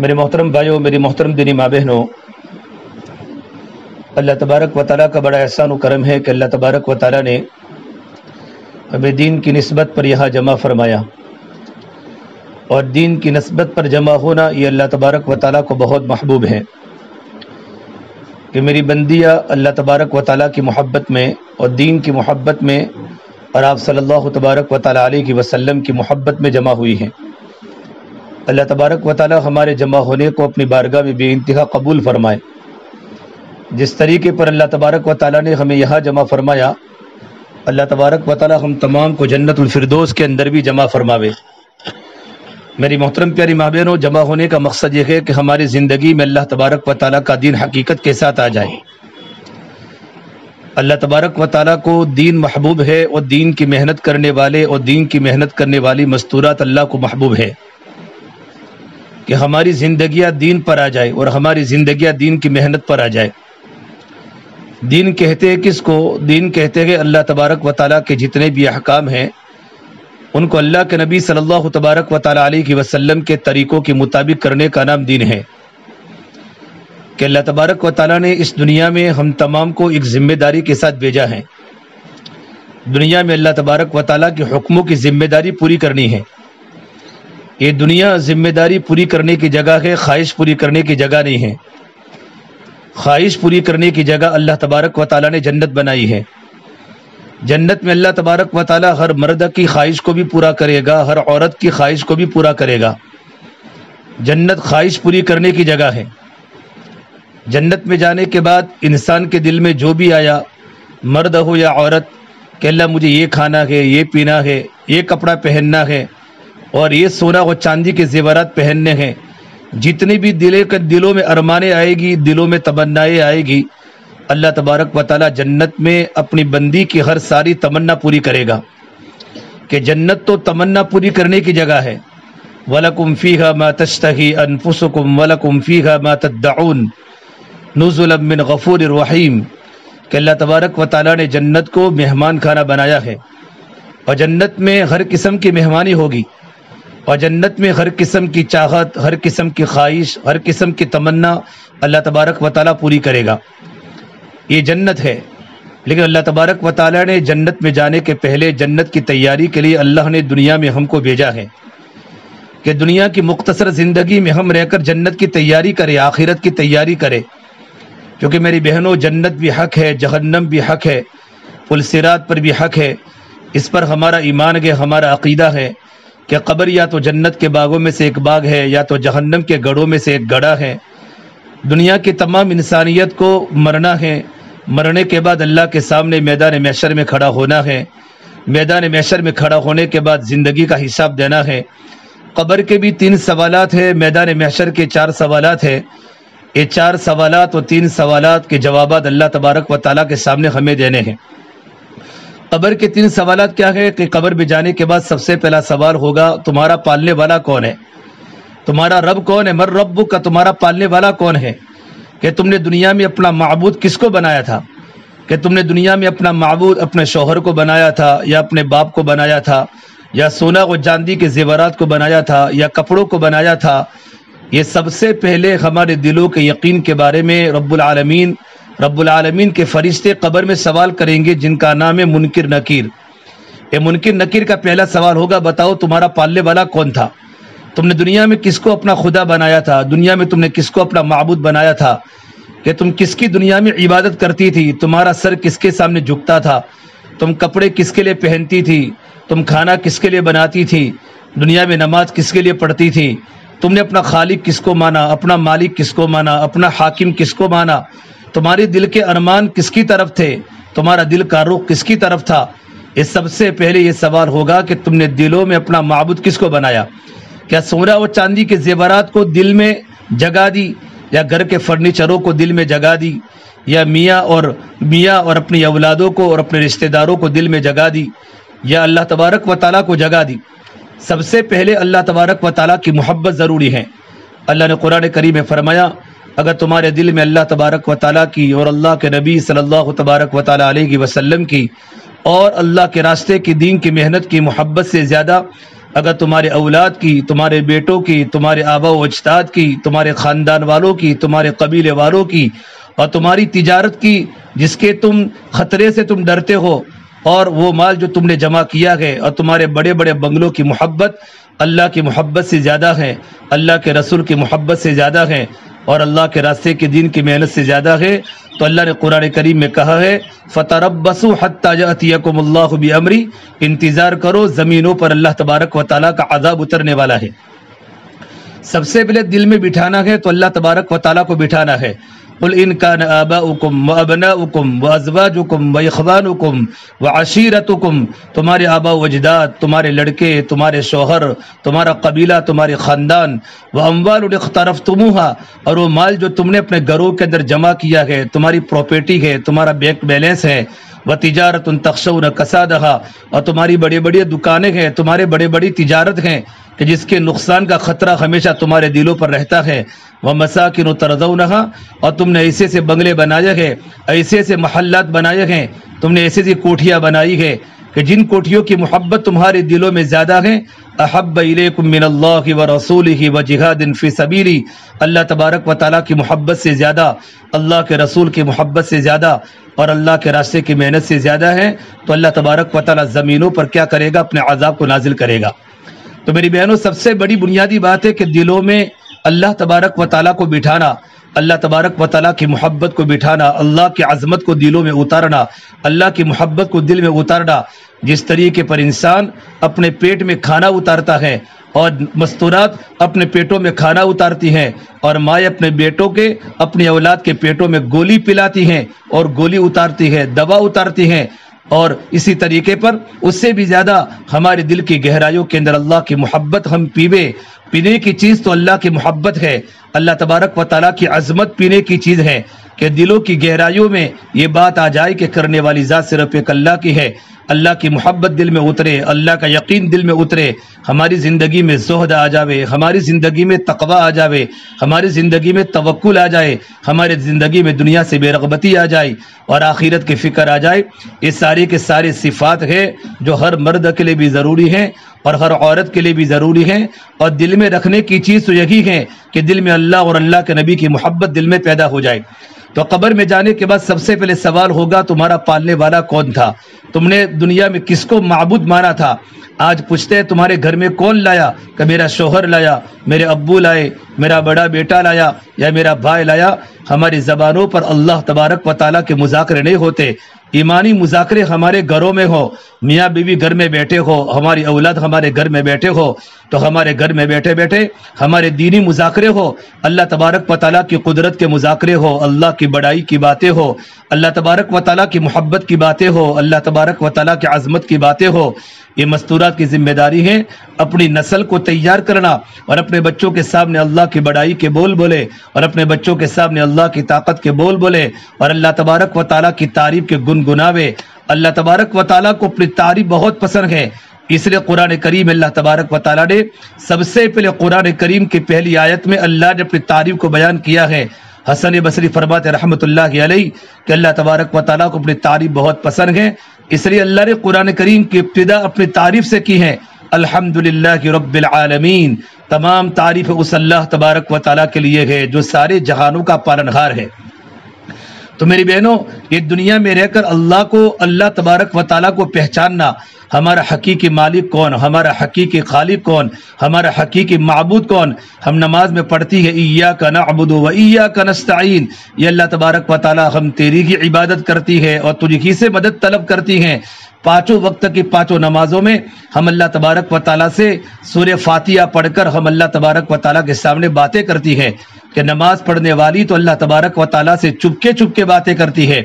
मेरे मोहतरम भाइयों, मेरी मोहतरम दिनी माँ बहनों, अल्लाह तबारक व ताली का बड़ा एहसान करम है कि अल्लाह तबारक व ताली ने हमें दीन की नस्बत पर यहाँ जमा फरमाया। और दीन की नस्बत पर जमा होना ये अल्लाह तबारक व ताली को बहुत महबूब है कि मेरी बंदियाँ अल्लाह तबारक व ताली की मोहब्बत में और दीन की मोहब्बत में और आप सल्लल्लाहु तबारक व ताली अलैहि वसल्लम की मोहब्बत में जमा हुई हैं। अल्लाह तबारक व ताली हमारे जमा होने को अपनी बारगाह में बेानतहा कबूल फरमाए। जिस तरीके पर अल्लाह तबारक व ताली ने हमें यहाँ जमा फरमाया, अल्लाह तबारक व ताली हम तमाम को जन्नतफिरदोस के अंदर भी जमा फरमावे। मेरी मोहतरम प्यारी माँ बहनों जमा होने का मकसद ये है कि हमारी ज़िंदगी में अल्लाह तबारक व ताली का दीन हकीकत के साथ आ जाए। अल्लाह तबारक व ताली को दीन महबूब है और दीन की मेहनत करने वाले और दीन की मेहनत करने वाली मस्तूरात अल्लाह को महबूब है। कि हमारी जिंदगियाँ दीन पर आ जाए और हमारी जिंदगियाँ दीन की मेहनत पर आ जाए। दीन कहते हैं किसको? दीन कहते हैं अल्लाह तबारक व ताली के जितने भी अहकाम हैं, उनको अल्लाह के नबी सल्लल्लाहु तबारक व ताली वसल्लम के तरीक़ों के मुताबिक करने का नाम दीन है। कि अल्लाह तबारक व ताली ने इस दुनिया में हम तमाम को एक ज़िम्मेदारी के साथ भेजा है। दुनिया में अल्लाह तबारक व ताली के हुक्मों की ज़िम्मेदारी पूरी करनी है। ये दुनिया ज़िम्मेदारी पूरी करने की जगह है, ख्वाहिश पूरी करने की जगह नहीं है। ख्वाहिश पूरी करने की जगह अल्लाह तबारक व ताली ने जन्नत बनाई है। जन्नत में अल्लाह तबारक व ताली हर मर्द की ख्वाहिश को भी पूरा करेगा, हर औरत की ख्वाहिश को भी पूरा करेगा। जन्नत ख्वाहिश पूरी करने की जगह है। जन्नत में जाने के बाद इंसान के दिल में जो भी आया, मर्द हो या औरत कि अल्लाह मुझे ये खाना है, ये पीना है, ये कपड़ा पहनना है और ये सोना और चांदी के जेवरात पहनने हैं। जितनी भी दिले के दिलों में अरमाने आएगी, दिलों में तमन्नाएँ आएगी, अल्लाह तबारक व ताली जन्नत में अपनी बंदी की हर सारी तमन्ना पूरी करेगा। कि जन्नत तो तमन्ना पूरी करने की जगह है। वलकुम फ़ीहा मा तश्तही अनफुसुकुम, वलकुम फ़ीहा मा तद्दाउन नुज़ुलन मिन गफूर रहीम। कि अल्लाह तबारक व ताली ने जन्नत को मेहमान खाना बनाया है। और जन्नत में हर किस्म की मेहमानी होगी। और जन्नत में हर किस्म की चाहत, हर किस्म की ख्वाहिश, हर किस्म की तमन्ना अल्लाह तबारक व ताली पूरी करेगा। ये जन्नत है। लेकिन अल्लाह तबारक व ताली ने जन्नत में जाने के पहले जन्नत की तैयारी के लिए अल्लाह ने दुनिया में हमको भेजा है कि दुनिया की मुख्तसर ज़िंदगी में हम रहकर जन्नत की तैयारी करें, आखिरत की तैयारी करें। क्योंकि मेरी बहनों, जन्नत भी हक है, जहन्नम भी हक है पुलसिरात पर भी हक है। इस पर हमारा ईमान है, हमारा अकीदा है। कि कब्र या तो जन्नत के बागों में से एक बाग है, या तो जहन्नम के गढ़ों में से एक गढ़ा है। दुनिया की तमाम इंसानियत को मरना है। मरने के बाद अल्लाह के सामने मैदान मैशर में खड़ा होना है। मैदान मैशर में खड़ा होने के बाद ज़िंदगी का हिसाब देना है। कब्र के भी तीन सवालात है मैदान मैशर के चार सवालात है। ये चार सवालात और तीन सवालात के जवाब अल्लाह तबारक व ताली के सामने हमें देने हैं। कब्र के तीन सवाल क्या है कि कब्र में जाने के बाद सबसे पहला सवाल होगा, तुम्हारा पालने वाला कौन है? तुम्हारा रब कौन है? मर रब का तुम्हारा पालने वाला कौन है? कि तुमने दुनिया में अपना मबूद किसको बनाया था? कि तुमने दुनिया में अपना मबूद, अपने शोहर को बनाया था, या अपने बाप को बनाया था, या सोना और चांदी के जेवरात को बनाया था, या कपड़ों को बनाया था? ये सबसे पहले हमारे दिलों के यकीन के बारे में रब्बुल आलमीन रब्बुल आलमीन के फरिश्ते कबर में सवाल करेंगे, जिनका नाम है मुनकिर नकीर। ये मुनकिर नकीर का पहला सवाल होगा, बताओ तुम्हारा पालने वाला कौन था? तुमने दुनिया में किसको अपना खुदा बनाया था? दुनिया में तुमने किसको अपना मबूद बनाया था? कि तुम किसकी दुनिया में इबादत करती थी? तुम्हारा सर किसके सामने झुकता था? तुम कपड़े किसके लिए पहनती थी? तुम खाना किसके लिए बनाती थी? दुनिया में नमाज़ किसके लिए पढ़ती थी? तुमने अपना खालिक किसको माना? अपना मालिक किसको माना? अपना हाकिम किसको माना? तुम्हारे दिल के अरमान किसकी तरफ़ थे? तुम्हारा दिल का रुख किसकी तरफ़ था? ये सबसे पहले ये सवाल होगा कि तुमने दिलों में अपना मबूद किसको बनाया? क्या सोना और चांदी के जेवरात को दिल में जगा दी? या घर के फर्नीचरों को दिल में जगा दी? या मियाँ और मियाँ और अपनी औलादों को और अपने रिश्तेदारों को दिल में जगा दी? या अल्लाह तबारक व ताली को जगा दी? सबसे पहले अल्लाह तबारक व ताली की मोहब्बत ज़रूरी है। अल्लाह ने कुरान करीम में फरमाया अगर तुम्हारे दिल में अल्लाह तबारक व ताली की और अल्लाह के नबी सल्लल्लाहु तबारक व ताली वसल्लम की और अल्लाह के रास्ते की दीन की मेहनत की मोहब्बत से ज़्यादा अगर तुम्हारे औलाद की, तुम्हारे बेटों की, तुम्हारे आबा अजदाद की, तुम्हारे ख़ानदान वालों की, तुम्हारे कबीले वालों की और तुम्हारी तिजारत की जिसके तुम ख़तरे से तुम डरते हो और वो माल जो तुमने जमा किया है और तुम्हारे बड़े बड़े बंगलों की मोहब्बत अल्लाह की मोहब्बत से ज़्यादा है, अल्लाह के रसूल की मोहब्बत से ज़्यादा है और अल्लाह के रास्ते के दिन की मेहनत से ज़्यादा है तो अल्लाह ने कुरान करीम में कहा है फ़तरबसु हत्याकुमल्लाबी अमरी इंतज़ार करो, ज़मीनों पर अल्लाह तबारक व ताली का आज़ाब उतरने वाला है। सबसे पहले दिल में बिठाना है तो अल्लाह तबारक व ताली को बिठाना है। उल इन का आबाउकुम व अबनाउकुम व अजवाजुकुम व इखवानुकुम व अशीरतुकुम तुम्हारे आबा वजदाद तुम्हारे लड़के तुम्हारे शोहर तुम्हारा कबीला तुम्हारे ख़ानदान व अम्वाल तरफ़ तुमुहा और वो माल जो तुमने अपने घरों के अंदर जमा किया है तुम्हारी प्रॉपर्टी है तुम्हारा बैंक बैलेंस है व तजारत उन तकसर कसा दहा और तुम्हारी बड़ी बड़ी दुकानें हैं, तुम्हारे बड़े बड़ी तजारत हैं कि जिसके नुकसान का खतरा हमेशा तुम्हारे दिलों पर रहता है। वह मसाकिन रहा और तुमने ऐसे से बंगले बनाए हैं, ऐसे से महल्लात बनाए हैं, तुमने ऐसी ऐसी कोठियाँ बनाई है कि जिन कोठियों की मोहब्बत तुम्हारे दिलों में ज़्यादा है अहब मिन व रसूल व जिहादिन फ़ी सबीली। अल्लाह तबारक व ताली की मोहब्बत से ज़्यादा, अल्लाह के रसूल की मोहब्बत से ज़्यादा और अल्लाह के रास्ते की मेहनत से ज़्यादा है। तो अल्लाह तबारक व ताली ज़मीनों पर क्या करेगा? अपने आज़ाब को नाजिल करेगा। तो मेरी बहनों, सबसे बड़ी बुनियादी बात है कि दिलों में अल्लाह तबारक व ताली को बिठाना, अल्लाह तबारक व ताली की मोहब्बत को बिठाना, अल्लाह की अजमत को दिलों में उतारना, अल्लाह की मोहब्बत को दिल में उतारना जिस तरीके पर इंसान अपने पेट में खाना उतारता है और मस्तूरात अपने पेटों में खाना उतारती हैं और माए अपने बेटों के, अपनी औलाद के पेटों में गोली पिलाती हैं और गोली उतारती है, दवा उतारती हैं और इसी तरीके पर उससे भी ज़्यादा हमारे दिल की गहराइयों के अंदर अल्लाह की मोहब्बत हम पीवे पीने की चीज़ तो अल्लाह की मोहब्बत है, अल्लाह तबारक व ताली की अजमत पीने की चीज़ है कि दिलों की गहराइयों में ये बात आ जाए कि करने वाली ज़ात सिर्फ़ एक अल्लाह की है। अल्लाह की मोहब्बत दिल में उतरे, अल्लाह का यकीन दिल में उतरे, हमारी ज़िंदगी में जहद आ जावे, हमारी ज़िंदगी में तकवा आ जावे, हमारी ज़िंदगी में तवक्ल आ जाए, हमारी ज़िंदगी में दुनिया से बेरगबती आ जाए और आखिरत की फ़िक्र आ जाए। ये सारे के सारे सिफात है जो हर मर्द के लिए भी ज़रूरी हैं और हर औरत के लिए भी ज़रूरी है और दिल में रखने की चीज़ तो यही है कि दिल में अल्लाह और अल्लाह के नबी की मोहब्बत दिल में पैदा हो जाए। तो कब्र में जाने के बाद सबसे पहले सवाल होगा, तुम्हारा पालने वाला कौन था? तुमने दुनिया में किसको मबूद माना था? आज पूछते हैं, तुम्हारे घर में कौन लाया? कि मेरा शोहर लाया, मेरे अब्बू लाए, मेरा बड़ा बेटा लाया या मेरा भाई लाया? हमारी ज़बानों पर अल्लाह तबारक व के मुजाकरे नहीं होते। ईमानी मुजाकरे हमारे घरों में हो, मियाँ बीवी घर में बैठे हो, हमारी औलाद हमारे घर में बैठे हो तो हमारे घर में बैठे बैठे हमारे दीनी मुजाकरे हो, अल्लाह तबारक व की कुदरत के मुजाकरे हो, अल्लाह की बड़ाई की बातें हो, अल्लाह तबारक व की मोहब्बत की बातें हो, अल्लाह तबारक व की आज़मत की बातें हो, ये मस्तूरात की ज़िम्मेदारी है। अपनी नस्ल को तैयार करना और अपने बच्चों के सामने अल्लाह की बड़ाई के बोल बोले और अपने बच्चों के सामने अल्लाह की ताकत के बोल बोले और अल्लाह तबारक व ताली की तारीफ़ के गुनगुनावे। अल्लाह तबारक व ताली को अपनी तारीफ़ बहुत पसंद है। इसलिए कुरान करीम अल्लाह तबारक व ताली ने सबसे पहले कुरान करीम की पहली आयत में अल्लाह ने अपनी तारीफ़ को बयान किया है। हसन बसरी फरमाते रहमत कि अल्लाह तबारक व ताली को अपनी तारीफ़ बहुत पसंद है। इसलिए अल्लाह ने कुरान करीम की इब्तदा अपनी तारीफ़ से की है। अल्हम्दुलिल्लाह की रब्बिल आलमीन, तमाम तारीफ़ उस अल्लाह तबारक व के लिए है, जो सारे जहानों का पालनहार है। तो मेरी बहनों, ये दुनिया में रहकर अल्लाह को, अल्लाह तबारक व को पहचानना हमारा हकीकी मालिक कौन? हमारा हकीकी खालिक कौन? हमारा हकीकी मबूद कौन? हम नमाज़ में पढ़ती है ईया का नबुद व ईया का नस्ताइन ये अल्लाह तबारक व ताली हम तेरी ही इबादत करती है और तुझी से मदद तलब करती हैं। पाँचों वक्त की पाँचों नमाजों में हम अल्लाह तबारक व ताली से सूर्य फातिया पढ़कर हम अल्लाह तबारक व ताली के सामने बातें करती है। कि नमाज़ पढ़ने वाली तो अल्लाह तबारक व ताली से चुपके चुपके बातें करती है।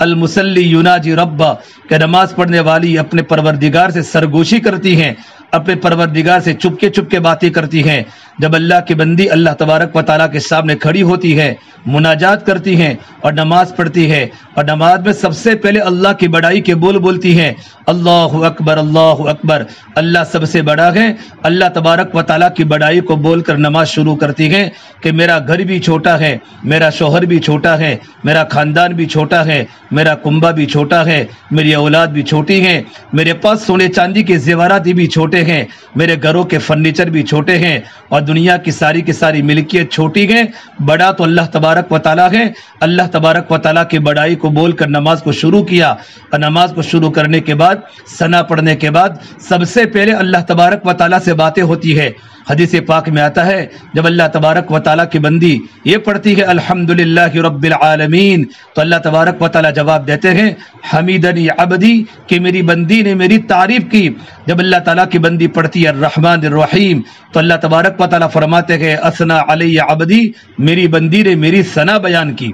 अल अलमुसली यूनाजी रब्बा, के नमाज़ पढ़ने वाली अपने परवरदिगार से सरगोशी करती हैं। अपने परवरदिगार से चुपके चुपके बातें करती हैं। जब अल्लाह की बंदी अल्लाह तबारक व ताली के सामने खड़ी होती है, मुनाजात करती हैं और नमाज़ पढ़ती है और नमाज़ में सबसे पहले अल्लाह की बड़ाई के बोल बोलती हैं, अल्लाह अकबर अल्लाह अकबर। अल्लाह सबसे बड़ा है। अल्लाह तबारक व ताली की बड़ाई को बोलकर नमाज़ शुरू करती है कि मेरा घर भी छोटा है, मेरा शोहर भी छोटा है, मेरा खानदान भी छोटा है, मेरा कुंबा भी छोटा है, मेरी औलाद भी छोटी है, मेरे पास सोने चांदी के जेवरात भी छोटे हैं। मेरे घरों के फर्नीचर भी छोटे हैं और दुनिया की सारी की सारी मिल्कियत छोटी है। बड़ा तो अल्लाह तबारक व ताला है। अल्लाह तबारक व ताला की बड़ाई को बोलकर नमाज़ को शुरू किया और नमाज़ को शुरू करने के बाद, सना पढ़ने के बाद सबसे पहले अल्लाह तबारक व ताला से बातें होती है। हदीस पाक में आता है, जब अल्लाह तबारक व ताला की बंदी ये पढ़ती है, अल्हम्दुलिल्लाह आलमीन तो अल्लाह तबारक व ताला जवाब देते हैं, हमीदनी अबदी कि मेरी बंदी ने मेरी तारीफ़ की। जब अल्लाह ताला की बंदी पढ़ती है रहमान रहीम तो अल्लाह तबारक व ताला फरमाते हैं, असना अलैया अबदी मेरी बंदी ने मेरी सना बयान की।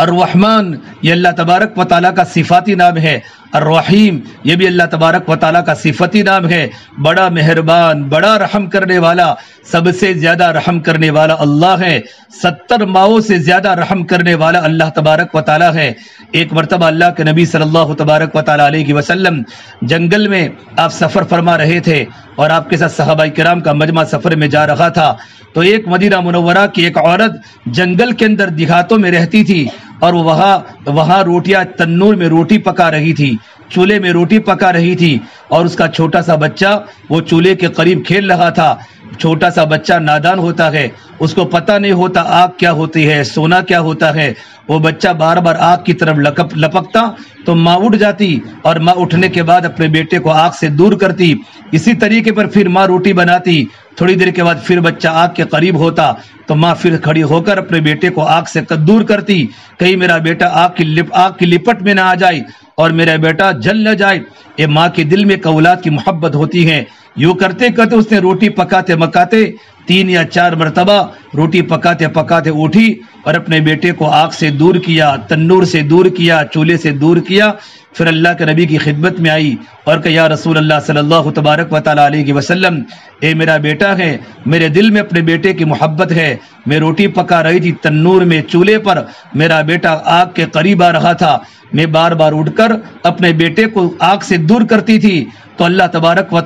अर्रहमान ये अल्लाह तबारक व ताला का सिफाती नाम है अर्रहीम, ये भी अल्लाह तबारक व का सिफती नाम है। बड़ा मेहरबान, बड़ा रहम करने वाला, सबसे ज़्यादा रहम करने वाला अल्लाह है। सत्तर माओ से ज़्यादा रहम करने वाला अल्लाह तबारक व है। एक मरतबा अल्लाह के नबी सल्लल्लाहु तबारक व ताली वसल्लम जंगल में आप सफ़र फरमा रहे थे और आपके साथ सहाबा कराम का मजमा सफ़र में जा रहा था। तो एक मदीना मुनवरा की एक औरत जंगल के अंदर दिहातों में रहती थी और वहाँ वहाँ रोटियाँ तन्नूर में रोटी पका रही थी। चूल्हे में रोटी पका रही थी और उसका छोटा सा बच्चा, वो चूल्हे के करीब खेल रहा था। छोटा सा बच्चा नादान होता है। उसको पता नहीं होता आग क्या होती है, सोना क्या होता है। वो बच्चा बार बार आग की तरफ़ लकप, लपकता तो माँ उठ जाती और माँ उठने के बाद अपने बेटे को आग से दूर करती। इसी तरीके पर फिर माँ रोटी बनाती। थोड़ी देर के बाद फिर बच्चा आग के करीब होता तो माँ फिर खड़ी होकर अपने बेटे को आग से दूर करती। कहीं मेरा बेटा आग की लिप, आग की लिपट में ना आ जाए। और मेरा बेटा, जल न जाए। ये माँ के दिल में कौलाद की मोहब्बत होती है। यू करते करते उसने रोटी पकाते मकाते तीन या चार मरतबा रोटी पकाते पकाते उठी और अपने बेटे को आग से दूर किया तन्नूर से दूर किया, चूल्हे से दूर किया। फिर अल्लाह के नबी की खिदमत में आई और कहा, या रसूल अल्लाह सल्लल्लाहु तबारक व वसल्लम, ए मेरा बेटा है, मेरे दिल में अपने बेटे की मोहब्बत है। मैं रोटी पका रही थी तन्नूर में चूल्हे पर। मेरा बेटा आग के करीब आ रहा था। मैं बार बार उठकर अपने बेटे को आग से दूर करती थी तो अल्लाह तबारक व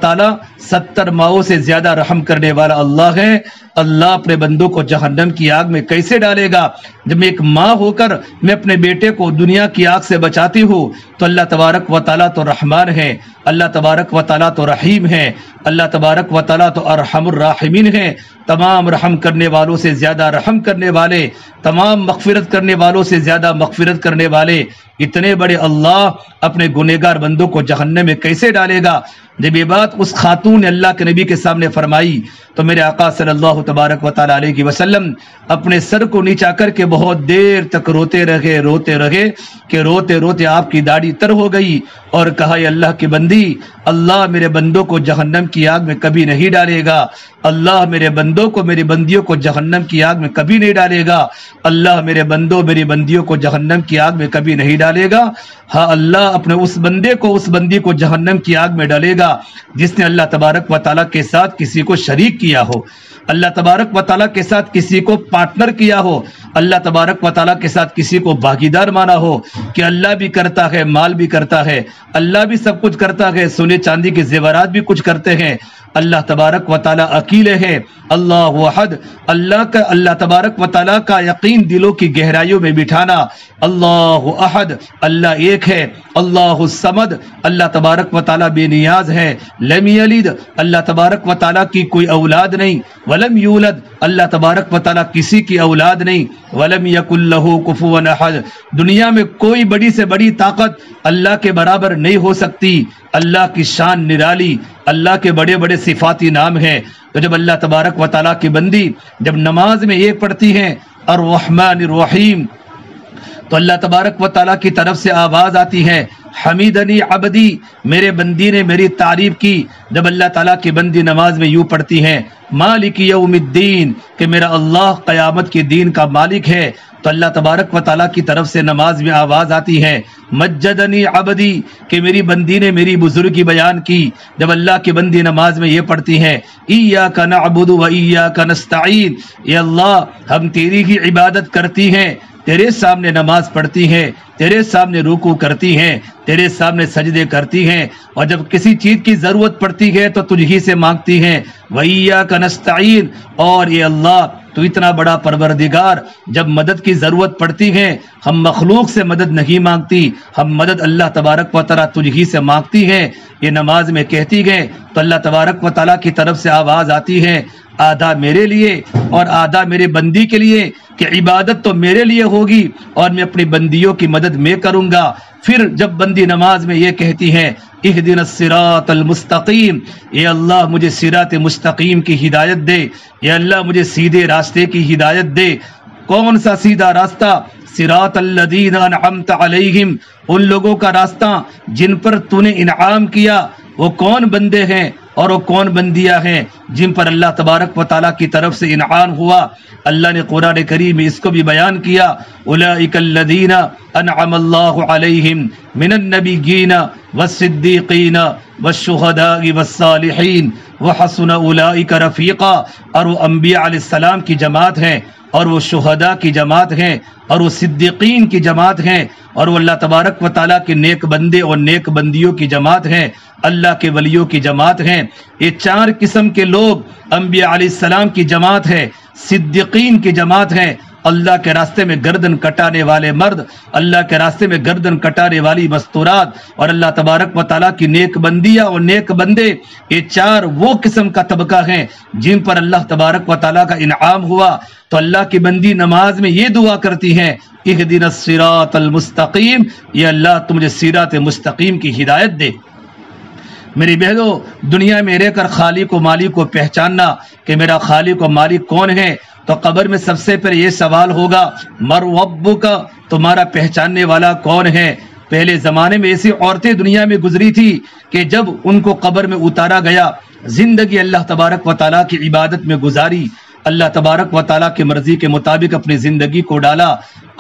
सत्तर माओ से ज़्यादा रहम करने वाला अल्लाह है। अल्लाह अपने बंदों को जहन्नम की आग में कैसे डालेगा? जब एक माँ होकर मैं अपने बेटे को दुनिया की आग से बचाती हूँ तो अल्लाह तबारक व ताली तो रहमान है, अल्लाह तबारक व ताली तो रहीम है, अल्लाह तबारक व ताली तो अरहमराहिमीन है। तमाम रहम करने वालों से ज़्यादा रहम करने वाले, तमाम मगफिरत करने वालों से ज़्यादा मगफिरत करने वाले, इतने बड़े अल्लाह अपने गुनेगार बंदों को जहन्नम में कैसे डालेगा? जब ये बात उस खातून ने अल्लाह के नबी के सामने फरमाई तो मेरे आका सल्लल्लाहु तबारक व तआला वसल्लम अपने सर को नीचा करके बहुत देर तक रोते रहे रोते रहे कि रोते रोते आपकी दाढ़ी तर हो गई और कहा अल्लाह की बंदी, अल्लाह मेरे बंदों को जहन्नम की आग में कभी नहीं डालेगा। अल्लाह मेरे बंदों को, मेरी बंदियों को जहन्नम की आग में कभी नहीं डालेगा। अल्लाह मेरे बंदों, मेरी बंदियों को जहन्नम की आग में कभी नहीं डालेगा। हाँ अल्लाह अपने उस बंदे को, उस बंदी को जहन्नम की आग में डालेगा। जिसने अल्लाह तबारक व ताला के साथ किसी को शरीक किया हो। अल्लाह तबारक व ताला के साथ किसी को पार्टनर किया हो। अल्लाह तबारक व ताला के साथ किसी को भागीदार माना हो कि अल्लाह भी करता है, माल भी करता है। अल्लाह भी सब कुछ करता है। सोने चांदी के जेवरात भी कुछ करते हैं। अल्लाह तबारक व ताला अकीले है। अल्लाह वहद अल्लाह का, अल्लाह तबारक व का यकीन दिलों की गहराइयों में बिठाना। अल्लाह अहद। अल्लाह एक है। अल्लाह समद। अल्लाह तबारक व बेनियाज है। लम यलिद। अल्लाह तबारक व की कोई औलाद नहीं। वलम यूलद। अल्लाह तबारक व किसी की औलाद नहीं। वलम यकुल्लहु कुफुवन अहद। दुनिया में कोई बड़ी से बड़ी ताकत अल्लाह के बराबर नहीं हो सकती। अल्लाह की शान निराली, अल्लाह के बड़े बड़े सिफाती नाम है। तो जब अल्लाह तबारक व ताला की बंदी जब नमाज़ में एक पढ़ती है और रहमान रहीम तो अल्लाह तबारक व ताला की तरफ़ से आवाज़ आती है, हमीदनी अबदी, मेरे बंदी ने मेरी तारीफ़ की। जब अल्लाह ताला की बंदी नमाज़ में यूँ पढ़ती है, मालिक कि मेरा अल्लाह क़यामत के दीन का मालिक है। तो अल्लाह तबारक व ताला की तरफ़ से नमाज़ में आवाज़ आती है, मज्जदनी अबदी, कि मेरी बंदी ने मेरी बुजुर्गी बयान की। जब अल्लाह की बंदी नमाज़ में ये पढ़ती है ईया का नबुद व ईया का नस्ताइन ये अल्लाह, हम तेरी ही इबादत करती हैं। तेरे सामने नमाज़ पढ़ती हैं, तेरे सामने रुकू करती हैं, तेरे सामने सजदे करती हैं, और जब किसी चीज़ की ज़रूरत पड़ती है तो तुझ ही से मांगती हैं वैया का नस्ताइन और ये अल्लाह तो इतना बड़ा परवरदिगार, जब मदद की ज़रूरत पड़ती है, हम मखलूक से मदद नहीं मांगती, हम मदद अल्लाह तबारक व ताली तुझ ही से मांगती हैं, ये नमाज़ में कहती गए तो अल्लाह तबारक व ताली की तरफ़ से आवाज़ आती है आधा मेरे लिए और आधा मेरे बंदी के लिए कि इबादत तो मेरे लिए होगी और मैं अपनी बंदियों की मदद मैं करूँगा। फिर जब बंदी नमाज़ में ये कहती है इह दिन मुस्तकीम ये अल्लाह, मुझे सिरात मुस्तकीम की हिदायत दे ये अल्लाह, मुझे सीधे रास्ते की हिदायत दे कौन सा सीधा रास्ता? सिरात अलैहिम। उन लोगों का रास्ता जिन पर तूने इनाम किया, वो कौन बंदे हैं? और वो कौन बंदियाँ हैं जिन पर अल्लाह तबारक व ताला की तरफ़ से इनाम हुआ? अल्लाह ने कुरान करीम में इसको भी बयान किया, उलाइकल्लदीन अनअमल्लाहु मिनन्नबिय्यीन वस्सिद्दीकीन वश्शुहदाई वस्सालिहीन व हसन उलाइक रफ़ीक़ा। और वो अम्बिया की जमात हैं। और वो शहदा की जमात हैं, और वो सिद्दीकीन की जमात हैं, और वो अल्लाह तबारक व ताला के नेक बंदे और नेक बंदियों की जमात हैं, अल्लाह के वलियों की जमात हैं। ये चार किस्म के लोग अम्बिया सलाम की जमात है, सिद्दीकीन की जमात है अल्लाह के रास्ते में गर्दन कटाने वाले मर्द, अल्लाह के रास्ते में गर्दन कटाने वाली मस्तूरात और अल्लाह तबारक व ताला की नेक बंदिया और नेक बंदे ये चार वो किस्म का तबका है जिन पर अल्लाह तबारक व ताला का इनाम हुआ। तो अल्लाह की बंदी नमाज़ में ये दुआ करती है इह दिन मुस्तकीम ये अल्लाह तुम मुझे सीरात मुस्तकीम की हिदायत दे। मेरी बहनों, दुनिया में रहकर खाली को मालिक को पहचानना कि मेरा खाली को मालिक कौन है तो कबर में सबसे पहले ये सवाल होगा मरवबू का तुम्हारा पहचानने वाला कौन है? पहले जमाने में ऐसी औरतें दुनिया में गुजरी थी कि जब उनको कबर में उतारा गया, ज़िंदगी अल्लाह तबारक व ताला की इबादत में गुजारी, अल्लाह तबारक व ताला की मर्ज़ी के मुताबिक अपनी ज़िंदगी को डाला,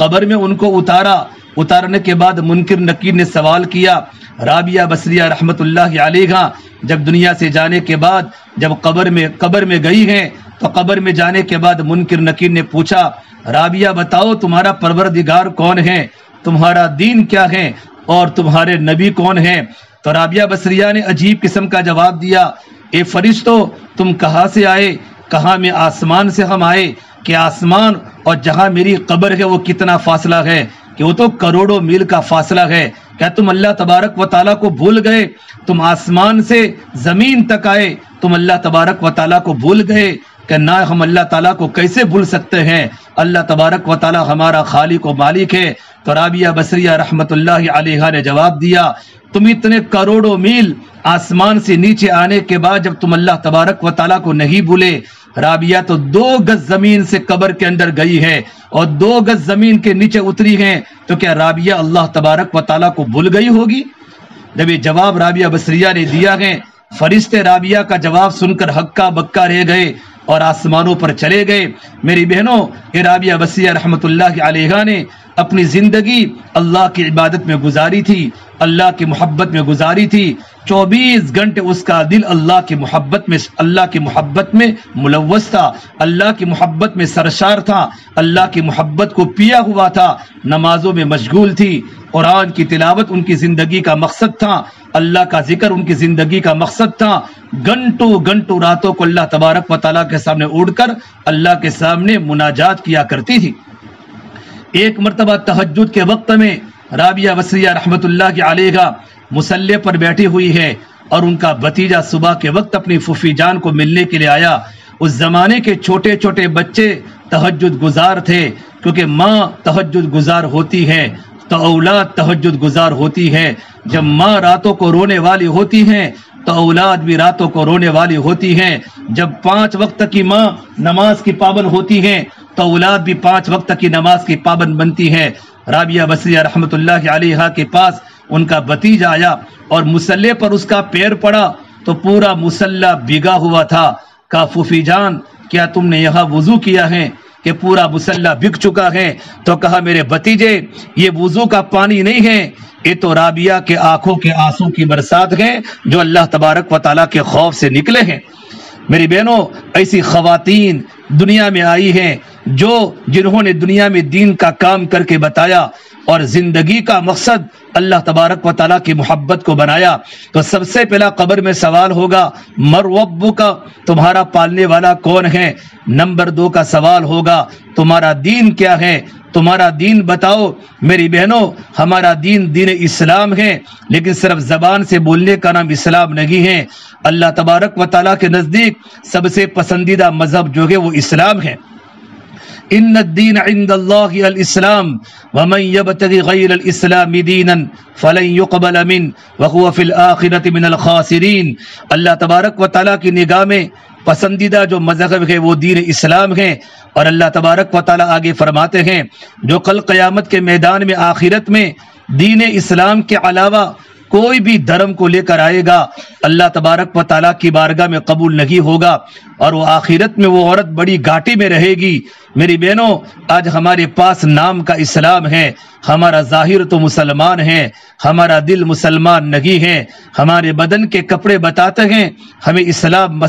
कबर में उनको उतारा उतारने के बाद मुनकिर नकीर ने सवाल किया, राबिया बसरिया रहमत आलेगा जब दुनिया से जाने के बाद, जब कब्र में कब्र में गई हैं तो कब्र में जाने के बाद मुनकिर नकीर ने पूछा, राबिया बताओ तुम्हारा परवरदिगार कौन है? तुम्हारा दीन क्या है? और तुम्हारे नबी कौन है? तो राबिया बसरिया ने अजीब किस्म का जवाब दिया, ए फरिश्तो, तुम कहाँ से आए? कहा में आसमान से हम आए? कि आसमान और जहाँ मेरी कब्र है, वो कितना फासला है? कि वो तो करोड़ों मील का फासला है? क्या तुम अल्लाह तबारक व ताला को भूल गए? तुम आसमान से ज़मीन तक आए। तुम अल्लाह तबारक व ताला को भूल गए। कि ना हम अल्लाह ताला को कैसे भूल सकते हैं? अल्लाह तबारक व ताला हमारा खालिक व मालिक है। तो राबिया बसरिया रहमत ने जवाब दिया, तुम इतने करोड़ों मील आसमान से नीचे आने के बाद जब तुम अल्लाह तबारक व ताला को नहीं भूले राबिया तो दो गज ज़मीन से कब्र के अंदर गई है और दो गज ज़मीन के नीचे उतरी है तो क्या राबिया अल्लाह तबारक व ताला को भूल गई होगी? जब ये जवाब राबिया बसरिया ने दिया है, फरिश्ते राबिया का जवाब सुनकर हक्का बक्का रह गए और आसमानों पर चले गए। मेरी बहनों, ये राबिया बसिया रहमतुल्लाह रहमत ने अपनी ज़िंदगी अल्लाह की इबादत में गुजारी थी, अल्लाह की मोहब्बत में गुजारी थी। 24 घंटे उसका दिल अल्लाह की मोहब्बत में, अल्लाह की मोहब्बत में मुलवस था। अल्लाह की मोहब्बत में सरशार था। अल्लाह की मोहब्बत को पिया हुआ था। नमाजों में मशगूल थी। कुरान की तिलावत उनकी ज़िंदगी का मकसद था। अल्लाह का ज़िक्र उनकी ज़िंदगी का मकसद था। घंटों घंटों रातों को अल्लाह तबारक व ताला के सामने उड़कर अल्लाह के सामने मुनाजात किया करती थी। एक मरतबा तहजद के वक्त में राबिया वसरिया रहमत का मुसल्ले पर बैठी हुई है और उनका भतीजा सुबह के वक्त अपनी फूफी जान को मिलने के लिए आया। उस जमाने के छोटे छोटे बच्चे तहजद गुजार थे, क्योंकि माँ तहजद गुजार होती है तो औलाद तहजद गुजार होती है। जब माँ रातों को रोने वाली होती है तो औलाद भी रातों को रोने वाली होती है। जब पाँच वक्त की माँ नमाज़ की पाबंद होती है तो औलाद भी पाँच वक्त की नमाज़ की पाबंद बनती है। राबिया बसरिया रहमत के पास उनका भतीजा आया और मुसल्ले पर उसका पैर पड़ा तो पूरा मुसल्ला बिगा हुआ था। का फूफी जान, क्या तुमने यहाँ वज़ू किया है कि पूरा मुसल्ला बिक चुका है? तो कहा, मेरे भतीजे, ये वज़ू का पानी नहीं है। ये तो राबिया के आँखों के आँसू की बरसात है जो अल्लाह तबारक व ताला के खौफ से निकले हैं। मेरी बहनों, ऐसी खातन दुनिया में आई हैं जो जिन्होंने दुनिया में दीन का काम करके बताया और ज़िंदगी का मकसद अल्लाह तबारक व ताला की मोहब्बत को बनाया तो सबसे पहला कब्र में सवाल होगा मरवब्बू का तुम्हारा पालने वाला कौन है? नंबर दो का सवाल होगा, तुम्हारा दीन क्या है? तुम्हारा दीन बताओ, मेरी बहनों, हमारा दीन दीन इस्लाम है, लेकिन सिर्फ़ जबान से बोलने का नाम इस्लाम नहीं है। अल्लाह तबारक व ताला के नज़दीक सबसे पसंदीदा मज़हब जो है वो इस्लाम है। इन दीन इस्लाम वमन यबतगी गैर इस्लाम दीनन फलन युकबल मिन वहुवा फिल आखिरत मिनल खासिरीन अल्लाह तबारक व ताला की निगाह में पसंदीदा जो मज़हब है वो दीन इस्लाम है और अल्लाह तबारक व ताला आगे फरमाते हैं जो कल क़यामत के मैदान में आखिरत में दीन इस्लाम के अलावा कोई भी धर्म को लेकर आएगा, अल्लाह तबारक व की बारगाह में कबूल नहीं होगा और वो आखिरत में वो औरत बड़ी घाटी में रहेगी। मेरी बहनों, आज हमारे पास नाम का इस्लाम है। हमारा ज़ाहिर तो मुसलमान है, हमारा दिल मुसलमान नहीं है। हमारे बदन के कपड़े बताते हैं, हमें इस्लाम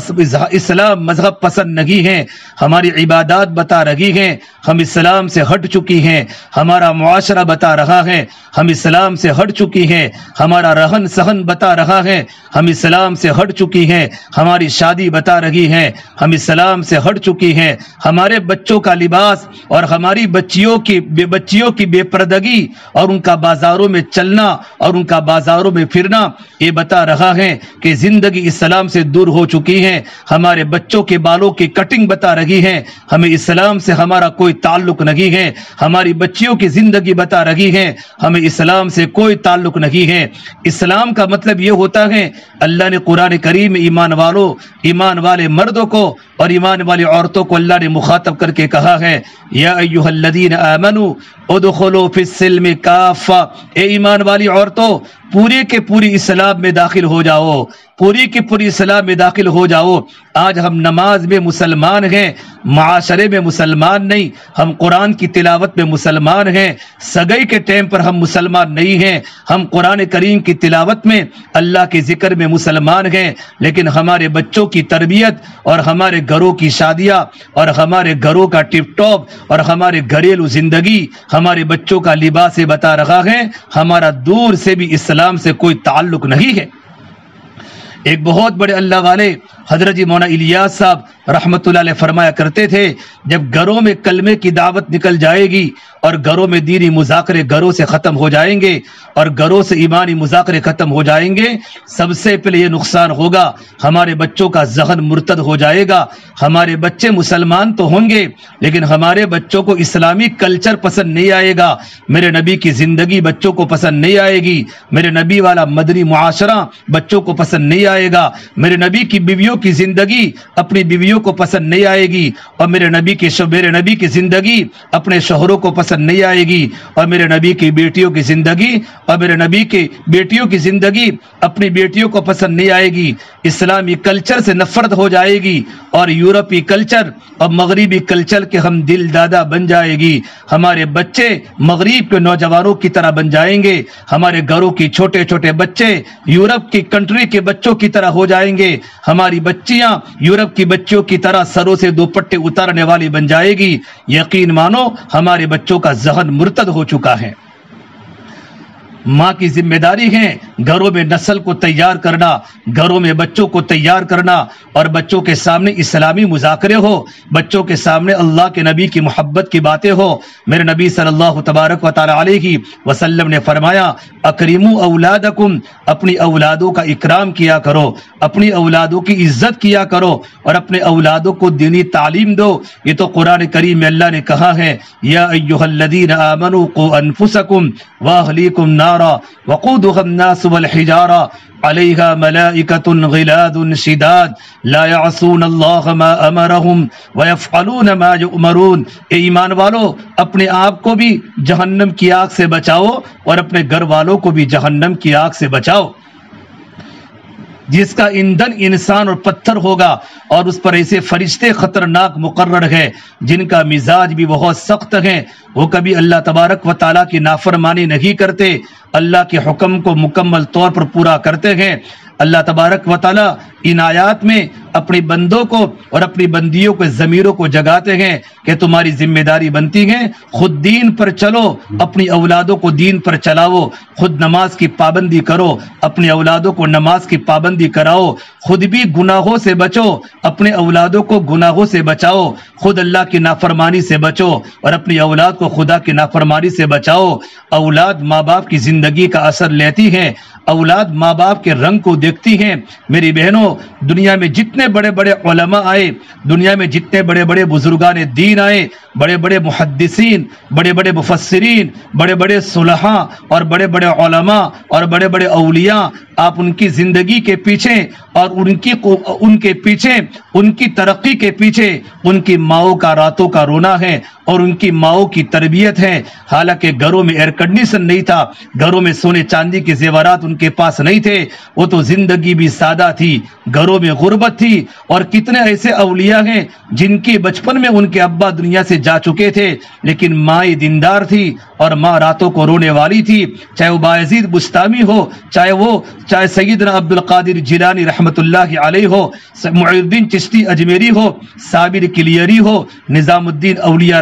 इस्लाम मज़हब पसंद नहीं है। हमारी इबादत बता रही हैं, हम इस्लाम से हट चुकी हैं। हमारा मुआशरा बता रहा है, हम इस्लाम से हट चुकी हैं। हमारा रहन सहन बता रहा है। हम इस्लाम से हट चुकी हैं, हमारी शादी बता रही है, हम इस्लाम से हट चुकी हैं। हमारे बच्चों का लिबास और हमारी बच्चियों की बच्चियों की बेपर्दगी और उनका बाजारों में चलना और उनका बाजारों में फिरना, ये बता रहा है कि ज़िंदगी इस्लाम से दूर हो चुकी है। हमारे बच्चों के बालों की कटिंग बता रही है। हमें इस्लाम से हमारा कोई ताल्लुक नहीं है। हमारी बच्चियों की ज़िंदगी बता रही है। हमें इस्लाम से कोई ताल्लुक नहीं है। इस्लाम का मतलब ये होता है, अल्लाह ने कुरान करीम ईमान वालों, ईमान वाले मर्दों को और ईमान वाली औरतों को अल्लाह ने मुखातब करके कहा है, या अयुहल्लदीन आमनु काफा। ए ईमान वाली औरतों, पूरे के पूरी इस्लाम में दाखिल हो जाओ, पूरी की पूरी इस्लाम में दाखिल हो जाओ। आज हम नमाज़ में मुसलमान हैं, माशरे में मुसलमान नहीं, हम कुरान की तिलावत में मुसलमान हैं, सगई के टाइम पर हम मुसलमान नहीं हैं, हम कुरान करीम की तिलावत में अल्लाह के ज़िक्र में मुसलमान हैं, लेकिन हमारे बच्चों की तरबियत और हमारे घरों की शादियाँ और हमारे घरों का टिप टॉप और हमारे घरेलू ज़िंदगी हमारे बच्चों का लिबास बता रहा है, हमारा दूर से भी इस्लाम से कोई ताल्लुक नहीं है। एक बहुत बड़े अल्लाह वाले हज़रत मौना इलियास साहब रहमत फरमाया करते थे, जब घरों में कलमे की दावत निकल जाएगी और घरों में दीनी मुजाकरे घरों से ख़त्म हो जाएँगे और घरों से ईमानी मुजाकरे ख़त्म हो जाएँगे, सबसे पहले ये नुकसान होगा, हमारे बच्चों का जहन मुर्तद हो जाएगा। हमारे बच्चे मुसलमान तो होंगे, लेकिन हमारे बच्चों को इस्लामी कल्चर पसंद नहीं आएगा। मेरे नबी की ज़िंदगी बच्चों को पसंद नहीं आएगी। मेरे नबी वाला मदनी मुआशरा बच्चों को पसंद नहीं आएगा मेरे नबी की बीवियों की ज़िंदगी अपनी बीवियों को पसंद नहीं आएगी। और मेरे नबी के मेरे नबी की ज़िंदगी अपने शोहरों को पसंद नहीं आएगी। और मेरे नबी की बेटियों की ज़िंदगी और मेरे नबी की बेटियों की ज़िंदगी अपनी बेटियों को पसंद नहीं आएगी। इस्लामी कल्चर से नफरत हो जाएगी। और यूरोपी कल्चर और मगरबी कल्चर के हम दिल दादा बन जाएगी। हमारे बच्चे मगरब के नौजवानों की तरह बन जाएँगे। हमारे घरों की छोटे छोटे बच्चे, यूरोप की कंट्री के बच्चों की तरह हो जाएँगे। हमारी बच्चियाँ यूरोप की बच्चियों की तरह सरों से दोपट्टे उतारने वाली बन जाएगी। यकीन मानो, हमारे बच्चों का जहन मुर्तद हो चुका है। माँ की ज़िम्मेदारी है घरों में नस्ल को तैयार करना, घरों में बच्चों को तैयार करना और बच्चों के सामने इस्लामी मुजाकरे हो, बच्चों के सामने अल्लाह के नबी की मोहब्बत की बातें हो। मेरे नबी सल्लल्लाहु तबारक व वसल्लम ने फरमाया, अकरीमू औलादकुम, अपनी औलादों का इकराम किया करो, अपनी औलादों की इज़्ज़त किया करो और अपने औलादों को दीनी तालीम दो। ये तो कुरान करीम में अल्लाह ने कहा है, या को अनफुसकुम वाहलीकुम नारा वकूदुहम नास वल हिजारा अलैहा मलाइकतुन गिलादुन शिदाद ला यासून अल्लाह मा अमरहुम व यफअलून मा ईमान वालों अपने आप को भी जहन्नम की आग से बचाओ और अपने घर वालों को भी जहन्नम की आग से बचाओ जिसका ईंधन इंसान और पत्थर होगा, और उस पर ऐसे फरिश्ते खतरनाक मुकर्र है, जिनका मिजाज भी बहुत सख्त है। वो कभी अल्लाह तबारक व ताला की नाफरमानी नहीं करते, अल्लाह के हुक्म को मुकम्मल तौर पर पूरा करते हैं। अल्लाह तबारक व ताला इन आयात में अपने बंदों को और अपनी बंदियों के जमीरों को जगाते हैं कि तुम्हारी ज़िम्मेदारी बनती है। खुद दीन पर चलो, अपनी औलादों को दीन पर चलाओ। खुद नमाज़ की पाबंदी करो, अपनी औलादों को नमाज़ की पाबंदी कराओ। खुद भी गुनाहों से बचो, अपने औलादों को गुनाहों से बचाओ। खुद अल्लाह की नाफरमानी से बचो और अपनी औलाद को खुदा की नाफरमानी से बचाओ। औलाद माँ बाप की ज़िंदगी का असर लेती है, औलाद माँ बाप के रंग को देखती है। मेरी बहनों दुनिया में जितने बड़े बड़े ओलमा आए, दुनिया में जितने बड़े बड़े बुजुर्गान दीन आए बड़े बड़े मुहदसिन बड़े बड़े मुफसरीन बड़े बड़े सुलहा और बड़े बड़े ओलमा और बड़े बड़े अलिया आप उनकी ज़िंदगी के पीछे और उनकी उनके पीछे, उनकी तरक्की के पीछे, उनकी माओ का, रातों का रोना है। और उनकी माओ की तरबियत है। हालाँकि घरों में एयर कंडीशन नहीं था। घरों में सोने चांदी के जेवरात उनके पास नहीं थे। वो तो ज़िंदगी भी सादा थी। घरों में गुर्बत थी। और कितने ऐसे अवलिया हैं जिनके बचपन में उनके अब्बा दुनिया से जा चुके थे। लेकिन माए दिनदार थी। और माँ रातों को रोने वाली थी। चाहे वो बाजीद बुस्तामी हो, चाहे वो, चाहे सईदना अब्दुल कादिर जिलानी अलैह हो मुद्दीन चिश्ती अजमेरी हो, साबिर किलियरी हो, निज़ामुद्दीन अलिया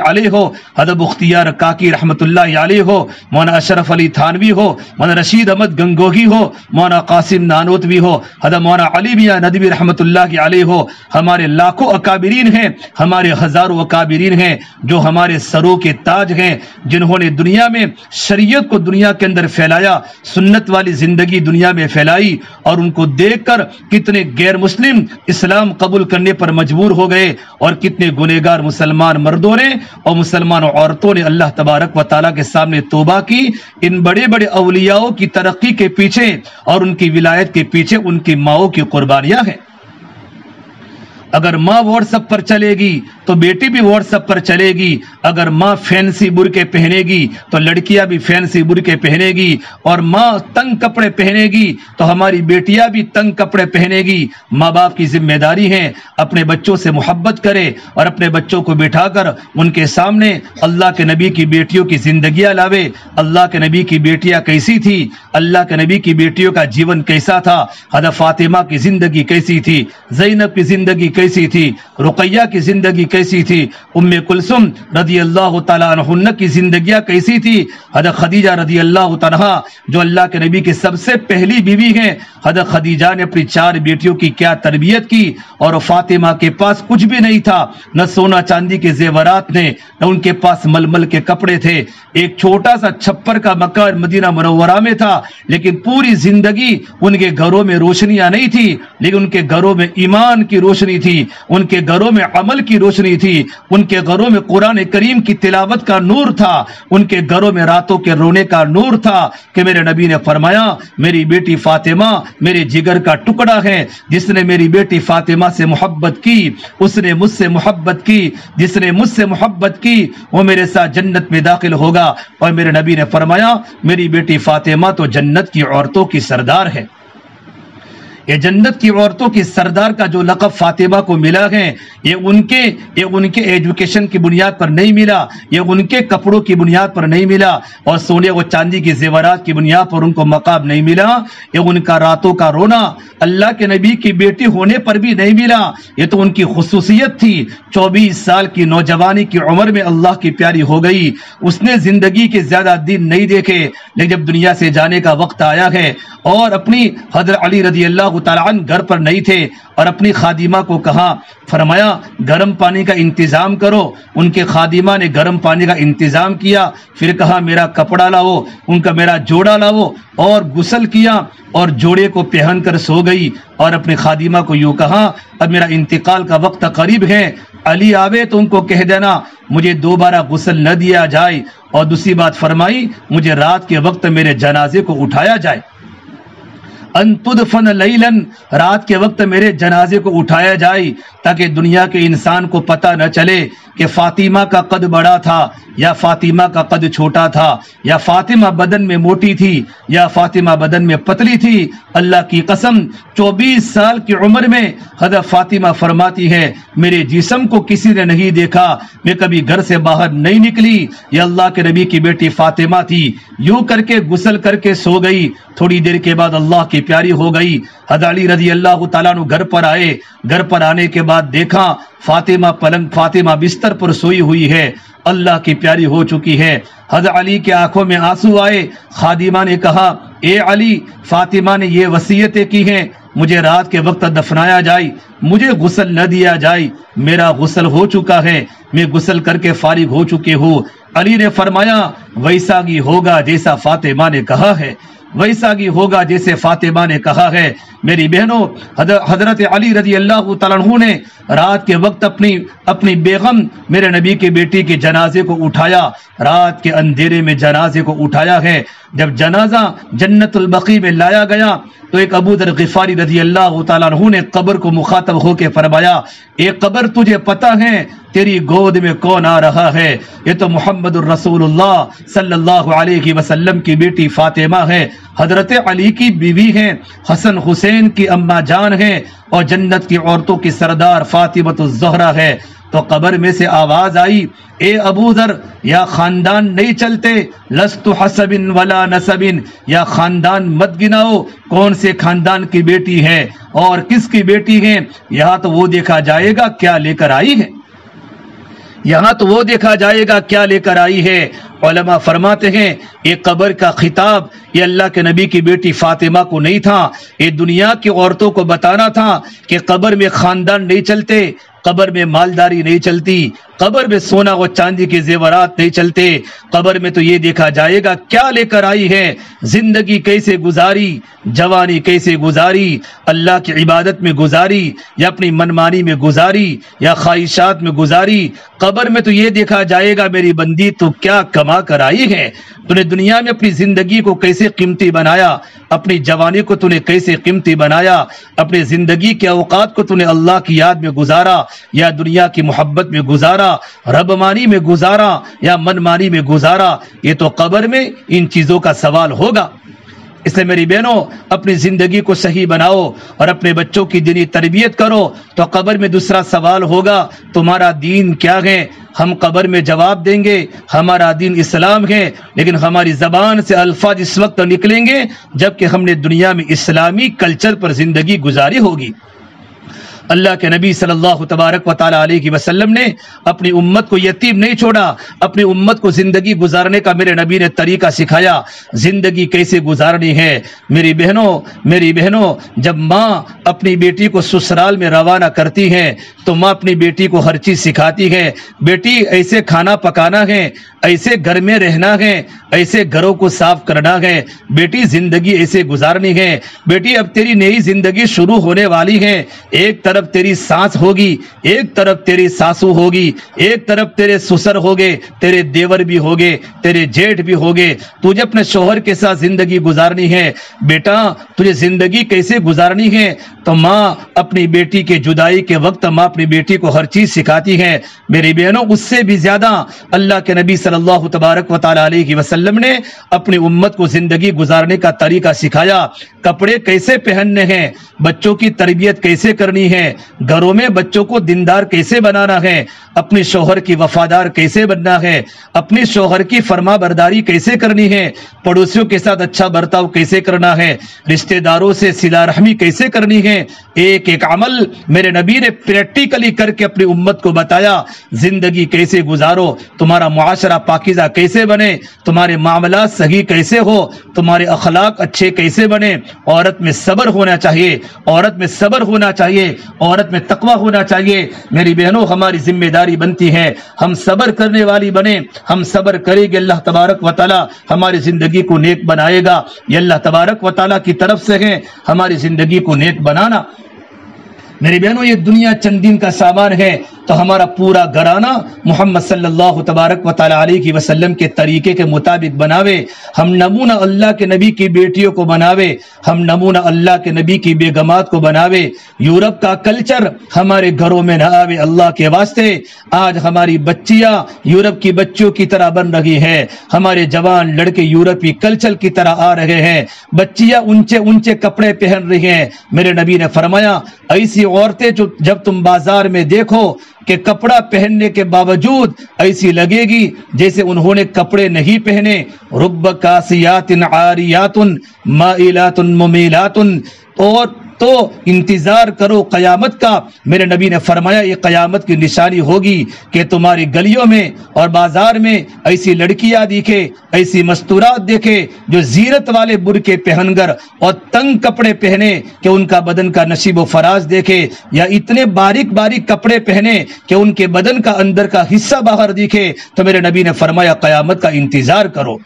अलैह हो हदब उख्तियार काकी अलैह हो मौना अशरफ अली थानवी हो मौना रशीद अहमद गंगोही हो मौना कासिम नानोतवी हो हदब मौना अली मियाँ नदवी अलैह हो, हमारे लाखों अकाबरीन हैं, हमारे हज़ारों अकाबरीन हैं, जो हमारे सरों के ताज हैं जिन्होंने दुनिया में शरीयत को दुनिया के अंदर फैलाया, सुन्नत वाली ज़िंदगी दुनिया में फैलाई और उनको देखकर कितने गैर मुस्लिम इस्लाम कबूल करने पर मजबूर हो गए और कितने गुनेगार मुसलमान मर्दों ने और मुसलमान औरतों ने अल्लाह तबारक व ताला के सामने तोबा की। इन बड़े बड़े अवलियाओं की तरक्की के पीछे और उनकी विलायत के पीछे उनकी माओ की कुर्बानियाँ हैं। अगर माँ व्हाट्सएप पर चलेगी तो बेटी भी व्हाट्सएप पर चलेगी। अगर माँ फैंसी बुरके पहनेगी तो लड़कियाँ भी फैंसी बुरके पहनेगी। और माँ तंग कपड़े पहनेगी तो हमारी बेटियाँ भी तंग कपड़े पहनेगी। माँ बाप की ज़िम्मेदारी है, अपने बच्चों से मोहब्बत करे और अपने बच्चों को बिठाकर उनके सामने अल्लाह के नबी की बेटियों की जिंदगियाँ लावे। अल्लाह के नबी की बेटियाँ कैसी थी? अल्लाह के नबी की बेटियों का जीवन कैसा था? हद फातिमा की ज़िंदगी कैसी थी? जैनब की ज़िंदगी कैसी थी? रुकैया की ज़िंदगी कैसी थी? उम्म कुलसुम रदी अल्लाह तन की ज़िंदगी कैसी थी? हद खदीजा रदी अल्लाह तनहा, जो अल्लाह के नबी की सबसे पहली बीवी हैं। हद खदीजा ने अपनी चार बेटियों की क्या तरबियत की? और फातिमा के पास कुछ भी नहीं था। न सोना चांदी के जेवरात ने, न उनके पास मलमल के कपड़े थे। एक छोटा सा छप्पर का मकान मदीना मनोवरा में था, लेकिन पूरी ज़िंदगी उनके घरों में रोशनियाँ नहीं थी, लेकिन उनके घरों में ईमान की रोशनी थी। थी उनके घरों में अमल की रोशनी थी। उनके घरों में कुरान करीम की तिलावत का नूर था। उनके घरों में रातों के रोने का नूर था कि मेरे नबी ने फरमाया, मेरी बेटी फातिमा मेरे जिगर का टुकड़ा है। जिसने मेरी बेटी फातिमा से मोहब्बत की, उसने मुझसे मोहब्बत की। जिसने मुझसे मोहब्बत की, वो मेरे साथ जन्नत में दाखिल होगा। और मेरे नबी ने फरमाया, मेरी बेटी फातिमा तो जन्नत की औरतों की सरदार है। ये जन्नत की औरतों की सरदार का जो लकब फातिमा को मिला है, ये उनके ये उनके एजुकेशन की बुनियाद पर नहीं मिला, ये उनके कपड़ों की बुनियाद पर नहीं मिला, और सोने व चांदी की जेवरात की बुनियाद पर उनको मकाब नहीं मिला, ये उनका रातों का रोना अल्लाह के नबी की बेटी होने पर भी नहीं मिला। ये तो उनकी खसूसियत थी। चौबीस साल की नौजवानी की उम्र में अल्लाह की प्यारी हो गई। उसने ज़िंदगी के ज़्यादा दिन नहीं देखे, लेकिन जब दुनिया से जाने का वक्त आया है, और अपनी हजर अली रज़ी अल्लाह घर पर नहीं थे और अपनी खादिमा को कहा, फरमाया, गर्म पानी का इंतज़ाम करो। उनके खादिमा ने गर्म पानी का इंतज़ाम किया, फिर कहा, मेरा कपड़ा लाओ, उनका मेरा जोड़ा लाओ, और गुसल किया, और जोड़े को पहन कर सो गई, और अपनी खादिमा को यूँ कहा, अब मेरा इंतकाल का वक्त करीब है, अली आवे तो उनको कह देना, मुझे दोबारा गुसल न दिया जाए, और दूसरी बात फरमाई, मुझे रात के वक्त मेरे जनाजे को उठाया जाए। अनतुदफन लईलन रात के वक्त मेरे जनाजे को उठाया जाए। ताकि दुनिया के इंसान को पता न चले कि फातिमा का कद बड़ा था, या फातिमा का कद छोटा था, या फातिमा बदन में मोटी थी, या फातिमा बदन में पतली थी। अल्लाह की कसम 24 साल की उम्र में हज़रत फातिमा फरमाती है, मेरे जिसम को किसी ने नहीं देखा, मैं कभी घर से बाहर नहीं निकली। ये अल्लाह के नबी की बेटी फातिमा थी। यूँ करके गुसल करके सो गई। थोड़ी देर के बाद अल्लाह की प्यारी हो गई। हदाली रज़ी अल्लाह तला घर पर आए। घर पर आने के बाद देखा, फातिमा पलंग, फातिमा बिस्तर पर सोई हुई है। अल्लाह की प्यारी हो चुकी है। हज अली के आँखों में आँसू आए। खादिमा ने कहा, ए अली, फातिमा ने ये वसीयतें की हैं। मुझे रात के वक्त दफनाया जाए। मुझे गुसल न दिया जाए। मेरा गुसल हो चुका है। मैं गुसल करके फारिग हो चुके हूँ। अली ने फरमाया, वैसा ही होगा जैसा फातिमा ने कहा है। वैसा भी होगा जैसे फातिमा ने कहा है। मेरी बहनों हज़रत अली रज़ी अल्लाह तु ने रात के वक्त अपनी अपनी बेगम, मेरे नबी के बेटी के जनाजे को उठाया। रात के अंधेरे में जनाजे को उठाया है। जब जनाजा जन्नतुल बकी में लाया गया तो एक अबू दर गिफारी रज़ी अल्लाह तु ने कब्र को मुखातब होकर फरमाया एक कब्र, तुझे पता है, तेरी गोद में कौन आ रहा है? ये तो मोहम्मद रसूलुल्लाह सल्लल्लाहु अलैहि वसल्लम की बेटी फातिमा है। हज़रत अली की बीवी है, हसन हुसैन की अम्मा जान है और जन्नत की औरतों की सरदार फातिमत जहरा है। तो कबर में से आवाज़ आई, ए अबू दर या खानदान नहीं चलते, लस्तु हसबिन वला नसबिन, या खानदान मत गिनाओ, कौन से खानदान की बेटी है और किसकी बेटी है? यहाँ तो वो देखा जाएगा क्या लेकर आई है। यहाँ तो वो देखा जाएगा क्या लेकर आई है। ओलमा फरमाते हैं, ये कब्र का खिताब, ये अल्लाह के नबी की बेटी फातिमा को नहीं था। ये दुनिया की औरतों को बताना था कि कब्र में खानदान नहीं चलते, कब्र में मालदारी नहीं चलती, कब्र में सोना व चांदी के जेवरात नहीं चलते। कब्र में तो ये देखा जाएगा, क्या लेकर आई है? ज़िंदगी कैसे गुजारी, जवानी कैसे गुजारी, अल्लाह की इबादत में गुजारी, या अपनी मनमानी में गुजारी, या ख्वाहिशात में गुजारी? कब्र में तो ये देखा जाएगा, मेरी बंदी तो क्या कमा कर आई है। तूने दुनिया में अपनी ज़िंदगी को कैसे कीमती बनाया? अपनी जवानी को तूने कैसे कीमती बनाया? अपनी ज़िंदगी के अवकात को तूने अल्लाह की याद में गुजारा, या दुनिया की मोहब्बत में गुजारा, रबमानी में गुजारा, या मनमानी में गुजारा? ये तो कबर में इन चीज़ों का सवाल होगा। इसलिए मेरी बहनों, अपनी ज़िंदगी को सही बनाओ और अपने बच्चों की दिनी तरबियत करो। तो कबर में दूसरा सवाल होगा, तुम्हारा दीन क्या है? हम कबर में जवाब देंगे, हमारा दीन इस्लाम है, लेकिन हमारी जबान से अल्फाज इस वक्त निकलेंगे, जबकि हमने दुनिया में इस्लामी कल्चर पर ज़िंदगी गुजारी होगी। अल्लाह के नबी सल्लल्लाहु तबारक व वसल्लम ने अपनी उम्मत को यतीम नहीं छोड़ा, अपनी उम्मत को ज़िंदगी गुजारने का मेरे नबी ने तरीका सिखाया। ज़िंदगी कैसे गुजारनी है? मेरी बहनों मेरी बहनों, जब माँ अपनी बेटी को ससुराल में रवाना करती है तो माँ अपनी बेटी को हर चीज़ सिखाती है। बेटी, ऐसे खाना पकाना है, ऐसे घर में रहना है, ऐसे घरों को साफ़ करना है। बेटी, ज़िंदगी ऐसे गुजारनी है। बेटी, अब तेरी नई ज़िंदगी शुरू होने वाली है। एक तरफ़ तरफ़ तेरी सास होगी, एक तरफ़ तेरी सासू होगी, एक तरफ़ तेरे सुसर होगे, तेरे देवर भी होगे, तेरे जेठ भी होगे। तुझे अपने शोहर के साथ ज़िंदगी गुजारनी है। बेटा, तुझे ज़िंदगी कैसे गुजारनी है? तो माँ अपनी बेटी के जुदाई के वक्त माँ अपनी बेटी को हर चीज़ सिखाती है। मेरी बहनों, उससे भी ज़्यादा अल्लाह के नबी सल्लल्लाहु तबारक व वसल्लम ने अपनी उम्मत को ज़िंदगी गुजारने का तरीका सिखाया। कपड़े कैसे पहनने हैं? बच्चों की तरबियत कैसे करनी है? घरों में बच्चों को दिनदार कैसे बनाना है? अपने शोहर की वफादार कैसे बनना है? अपने शोहर की फरमा बरदारी कैसे करनी है? पड़ोसियों के साथ अच्छा बर्ताव कैसे करना है? रिश्तेदारों से सिला रहमी कैसे करनी है? एक एक अमल मेरे नबी ने प्रैक्टिकली करके अपनी उम्मत को बताया। ज़िंदगी कैसे गुजारो? तुम्हारा मुआशरा पाकिजा कैसे बने? तुम्हारे मामला सही कैसे हो? तुम्हारे अखलाक अच्छे कैसे बने? औरत में सबर होना चाहिए। औरत में सबर होना चाहिए। औरत में तकवा होना चाहिए। मेरी बहनों, हमारी ज़िम्मेदारी बनती है। हम सबर करने वाली बने। हम सबर करेंगे, अल्लाह तबारक व ताली हमारी ज़िंदगी को नेक बनाएगा। ये अल्लाह तबारक व ताली की तरफ़ से है। हमारी ज़िंदगी को नेक बनाना। मेरी बहनों, ये दुनिया चंद दिन का सामान है। तो हमारा पूरा घराना मोहम्मद सल्लल्लाहु तबारक व की वसल्लम के तरीके के मुताबिक बनावे। हम नमूना अल्लाह के नबी की बेटियों को बनावे। हम नमूना अल्लाह के नबी की बेगमात को बनावे। यूरोप का कल्चर हमारे घरों में न आवे अल्लाह के वास्ते। आज हमारी बच्चियाँ यूरोप की बच्चियों की तरह बन रही है। हमारे जवान लड़के यूरोपी कल्चर की तरह आ रहे हैं। बच्चियाँ ऊँचे ऊँचे कपड़े पहन रही हैं। मेरे नबी ने फरमाया, ऐसी औरतें जो जब तुम बाज़ार में देखो कि कपड़ा पहनने के बावजूद ऐसी लगेगी जैसे उन्होंने कपड़े नहीं पहने। रुब कासियातिन आरियातुन, माइलातुन मुमीलातुन। और तो इंतज़ार करो कयामत का। मेरे नबी ने फरमाया, ये कयामत की निशानी होगी कि तुम्हारी गलियों में और बाज़ार में ऐसी लड़कियाँ दिखे, ऐसी मस्तूरात देखे, जो जीरत वाले बुरके पहनकर और तंग कपड़े पहने कि उनका बदन का नसीब व फराज देखे, या इतने बारीक बारीक कपड़े पहने कि उनके बदन का अंदर का हिस्सा बाहर दिखे। तो मेरे नबी ने फरमाया, कयामत का इंतज़ार करो।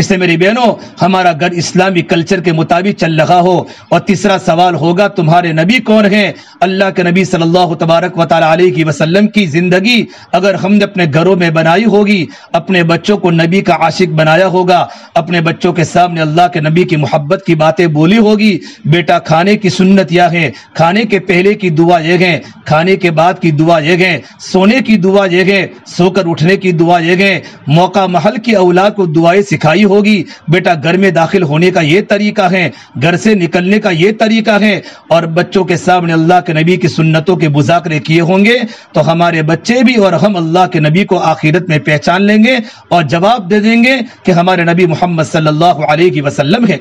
इसलिए मेरी बहनों, हमारा घर इस्लामी कल्चर के मुताबिक चल रहा हो और तीसरा सवाल होगा, तुम्हारे नबी कौन है? अल्लाह के नबी सल्लल्लाहु तबारक व की वसल्लम की ज़िंदगी अगर हमने अपने घरों में बनाई होगी, अपने बच्चों को नबी का आशिक बनाया होगा, अपने बच्चों के सामने अल्लाह के नबी की मोहब्बत की बातें बोली होगी, बेटा खाने की सुन्नत यह है? खाने के पहले की दुआ ये है, खाने के बाद की दुआ ये है, सोने की दुआ ये है, सोकर उठने की दुआ ये है, मौका महल की औलाद को दुआएँ सिखाई होगी। बेटा, घर में दाखिल होने का ये तरीका है, घर से निकलने का ये तरीका है। और बच्चों के सामने अल्लाह के नबी की सुन्नतों के मुजाकरे किए होंगे तो हमारे बच्चे भी और हम अल्लाह के नबी को आखिरत में पहचान लेंगे और जवाब दे देंगे कि हमारे नबी मोहम्मद सल्लल्लाहु अलैहि वसल्लम है।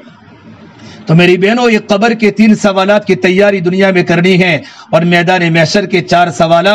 तो मेरी बहनों, ये कबर के तीन सवाल की तैयारी दुनिया में करनी है और मैदान मैशर के चार सवाल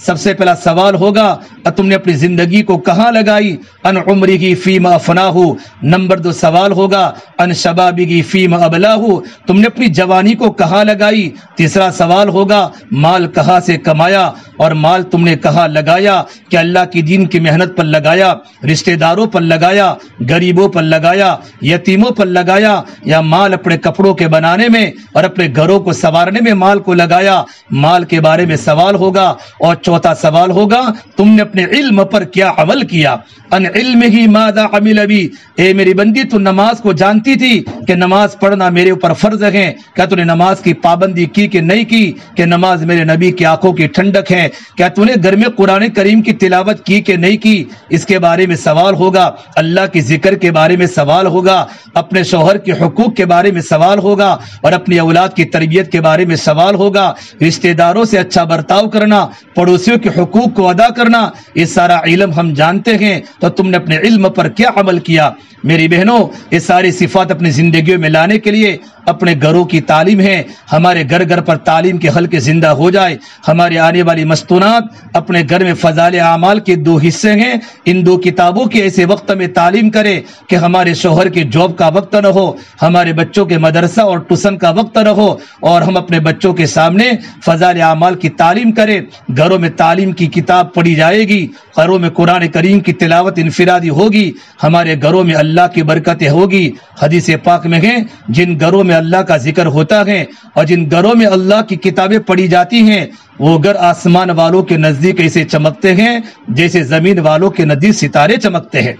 सबसे पहला सवाल होगा तुमने अपनी ज़िंदगी को कहाँ लगाई? अन उम्री की फीम अफनाहू नंबर दो सवाल होगा, अन शबाबी की फीम अबलाहू? तुमने अपनी जवानी को कहाँ लगाई? तीसरा सवाल होगा, माल कहाँ से कमाया? और माल तुमने कहा लगाया, कि अल्लाह की दीन की मेहनत पर लगाया, रिश्तेदारों पर लगाया, गरीबों पर लगाया, यतीमों पर लगाया, या माल अपने कपड़ों के बनाने में और अपने घरों को संवारने में माल को लगाया, माल के बारे में सवाल होगा और चौथा सवाल होगा, तुमने अपने इल्म पर क्या अमल किया? अन इल्म ही मादा अमिल अभी ए मेरी बंदी, तू नमाज़ को जानती थी कि नमाज़ पढ़ना मेरे ऊपर फ़र्ज़ है? क्या तूने नमाज़ की पाबंदी की कि नहीं की कि नमाज़ मेरे नबी की आँखों की ठंडक है? क्या तूने घर में कुरान करीम की तिलावत की कि नहीं की? इसके बारे में सवाल होगा। अल्लाह की ज़िक्र के बारे में सवाल होगा। अपने शोहर के हकूक के बारे में सवाल होगा। और अपनी औलाद की तरबियत के बारे में सवाल होगा। रिश्तेदारों से अच्छा बर्ताव करना, पड़ोसियों के हकूक को अदा करना, ये सारा इलम हम जानते हैं। तो तुमने अपने इल्म पर क्या अमल किया? मेरी बहनों, ये सारी सिफात अपनी ज़िंदगी में लाने के लिए अपने घरों की तालीम है। हमारे घर घर पर तालीम के हल्के ज़िंदा हो जाए। हमारे आने वाली मस्तूनात अपने घर में फजाल अमाल के दो हिस्से हैं। इन दो किताबों के ऐसे वक्त में तालीम करे कि हमारे शोहर के जॉब का वक्त न हो, हमारे बच्चों के मदरसा और ट्यूशन का वक्त न हो और हम अपने बच्चों के सामने फजाल अमाल की तालीम करें। घरों में तालीम की किताब पढ़ी जाएगी। घरों में कुरान करीम की तिलावत इनफरादी होगी। हमारे घरों में अल्लाह अल्लाह की बरकतें होगी। हदीस पाक में है, जिन घरों में अल्लाह का ज़िक्र होता है और जिन घरों में अल्लाह की किताबें पढ़ी जाती हैं, वो घर आसमान वालों के नज़दीक ऐसे चमकते हैं, जैसे ज़मीन वालों के नज़दीक सितारे चमकते हैं।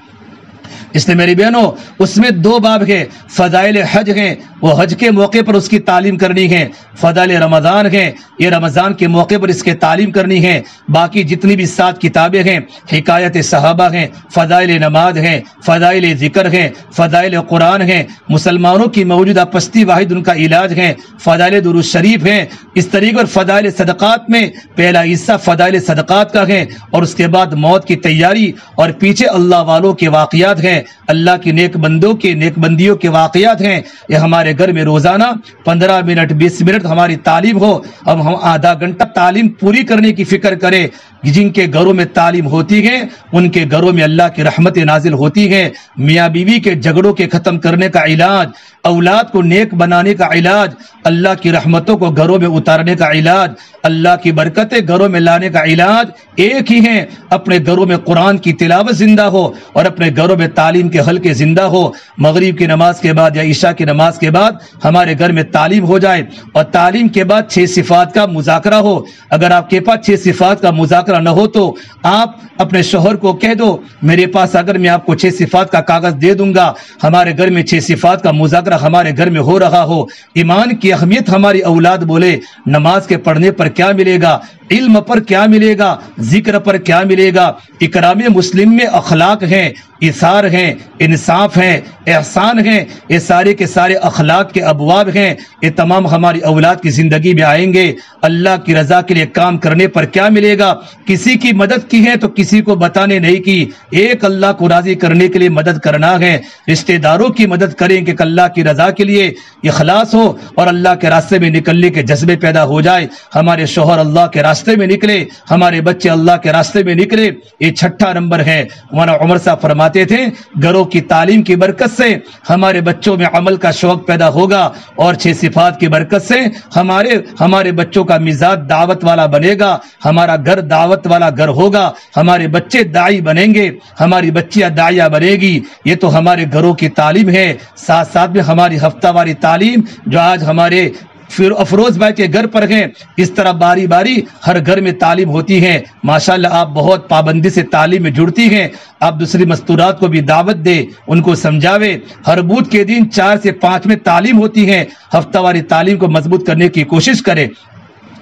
इसलिए मेरी बहनों, उसमें दो बाब है। फ़जाइल हज हैं, वो हज के मौके पर उसकी तालीम करनी है। फ़जाइल रमज़ान है, ये रमज़ान के मौके पर इसके तालीम करनी है। बाकी जितनी भी सात किताबें हैं, हिकायत सहाबा हैं, फ़जाइल नमाज़ हैं, फ़जाइल ज़िक्र हैं, फ़जाइल कुरान हैं, मुसलमानों की मौजूदा पस्ती वाहिद उनका इलाज है, फ़जाइल दुरुज शरीफ हैं। इस तरीके और फ़जाइल सदक़ात में पहला हिस्सा फ़जाइल सदक़ात का है और उसके बाद मौत की तैयारी और पीछे अल्लाह वालों के वाक़ात हैं। अल्लाह की नेक बंदों के नेक बंदियों के वाकयात हैं। ये हमारे घर में रोज़ाना पंद्रह मिनट, बीस मिनट हमारी तालीम हो। अब हम आधा घंटा तालीम पूरी करने की फ़िक्र करें। जिनके घरों में तालीम होती है, उनके घरों में अल्लाह की रहमत नाजिल होती है। मियाँ बीवी के झगड़ों के ख़त्म करने का इलाज, औलाद को नेक बनाने का इलाज, अल्लाह की रहमतों को घरों में उतारने का इलाज, अल्लाह की बरकतें घरों में लाने का इलाज एक ही है। अपने घरों में कुरान की तिलावत ज़िंदा हो और अपने घरों में तालीम के हल्के ज़िंदा हो। मगरिब की नमाज़ के बाद या ईशा की नमाज़ के बाद हमारे घर में तालीम हो जाए और तालीम के बाद छह सिफात का मुजाकरा हो। अगर आपके पास छह सिफात का मुजाकरा न हो तो आप अपने शोहर को कह दो, मेरे पास अगर मैं आपको छह सिफात का कागज़ दे दूँगा, हमारे घर में छह सिफात का मुजाकरा हमारे घर में हो रहा हो, ईमान की अहमियत हमारी औलाद बोले, नमाज़ के पढ़ने पर क्या मिलेगा? इल्म पर क्या मिलेगा? ज़िक्र पर क्या मिलेगा? इकराम मुस्लिम में अखलाक हैं, इसार हैं, इंसाफ हैं, एहसान हैं, ये सारे के सारे अखलाक के अबवाब हैं। ये तमाम हमारी औलाद की ज़िंदगी में आएँगे। अल्लाह की रज़ा के लिए काम करने पर क्या मिलेगा? किसी की मदद की है तो किसी को बताने नहीं की। एक अल्लाह को राज़ी करने के लिए मदद करना है। रिश्तेदारों की मदद करें कि अल्लाह की रज़ा के लिए इखलास हो और अल्लाह के रास्ते में निकलने के जज्बे पैदा हो जाए। हमारे शोहर अल्लाह के रास्ते में निकले, हमारे बच्चे अल्लाह के रास्ते में निकले। ये छठा नंबर है। हमारा उमर साहब फरमाते थे, घरों की तालीम की बरकत से हमारे बच्चों में अमल का शौक पैदा होगा और छह सिफात की बरकत से हमारे हमारे बच्चों का मिजाज दावत वाला बनेगा। हमारा घर दावत वाला घर होगा। हमारे बच्चे दाई बनेंगे। हमारी बच्चियाँ दाइया बनेगी। ये तो हमारे घरों की तालीम है। साथ साथ में हमारी हफ्तावारी तालीम, जो आज हमारे फिर अफरोज भाई के घर पर गए इस तरह बारी बारी हर घर में तालीम होती है। माशाल्लाह, आप बहुत पाबंदी से तालीम में जुड़ती हैं। आप दूसरी मस्तूरात को भी दावत दे, उनको समझावे। हर बूथ के दिन चार से पाँच में तालीम होती है। हफ्तावारी तालीम को मज़बूत करने की कोशिश करें।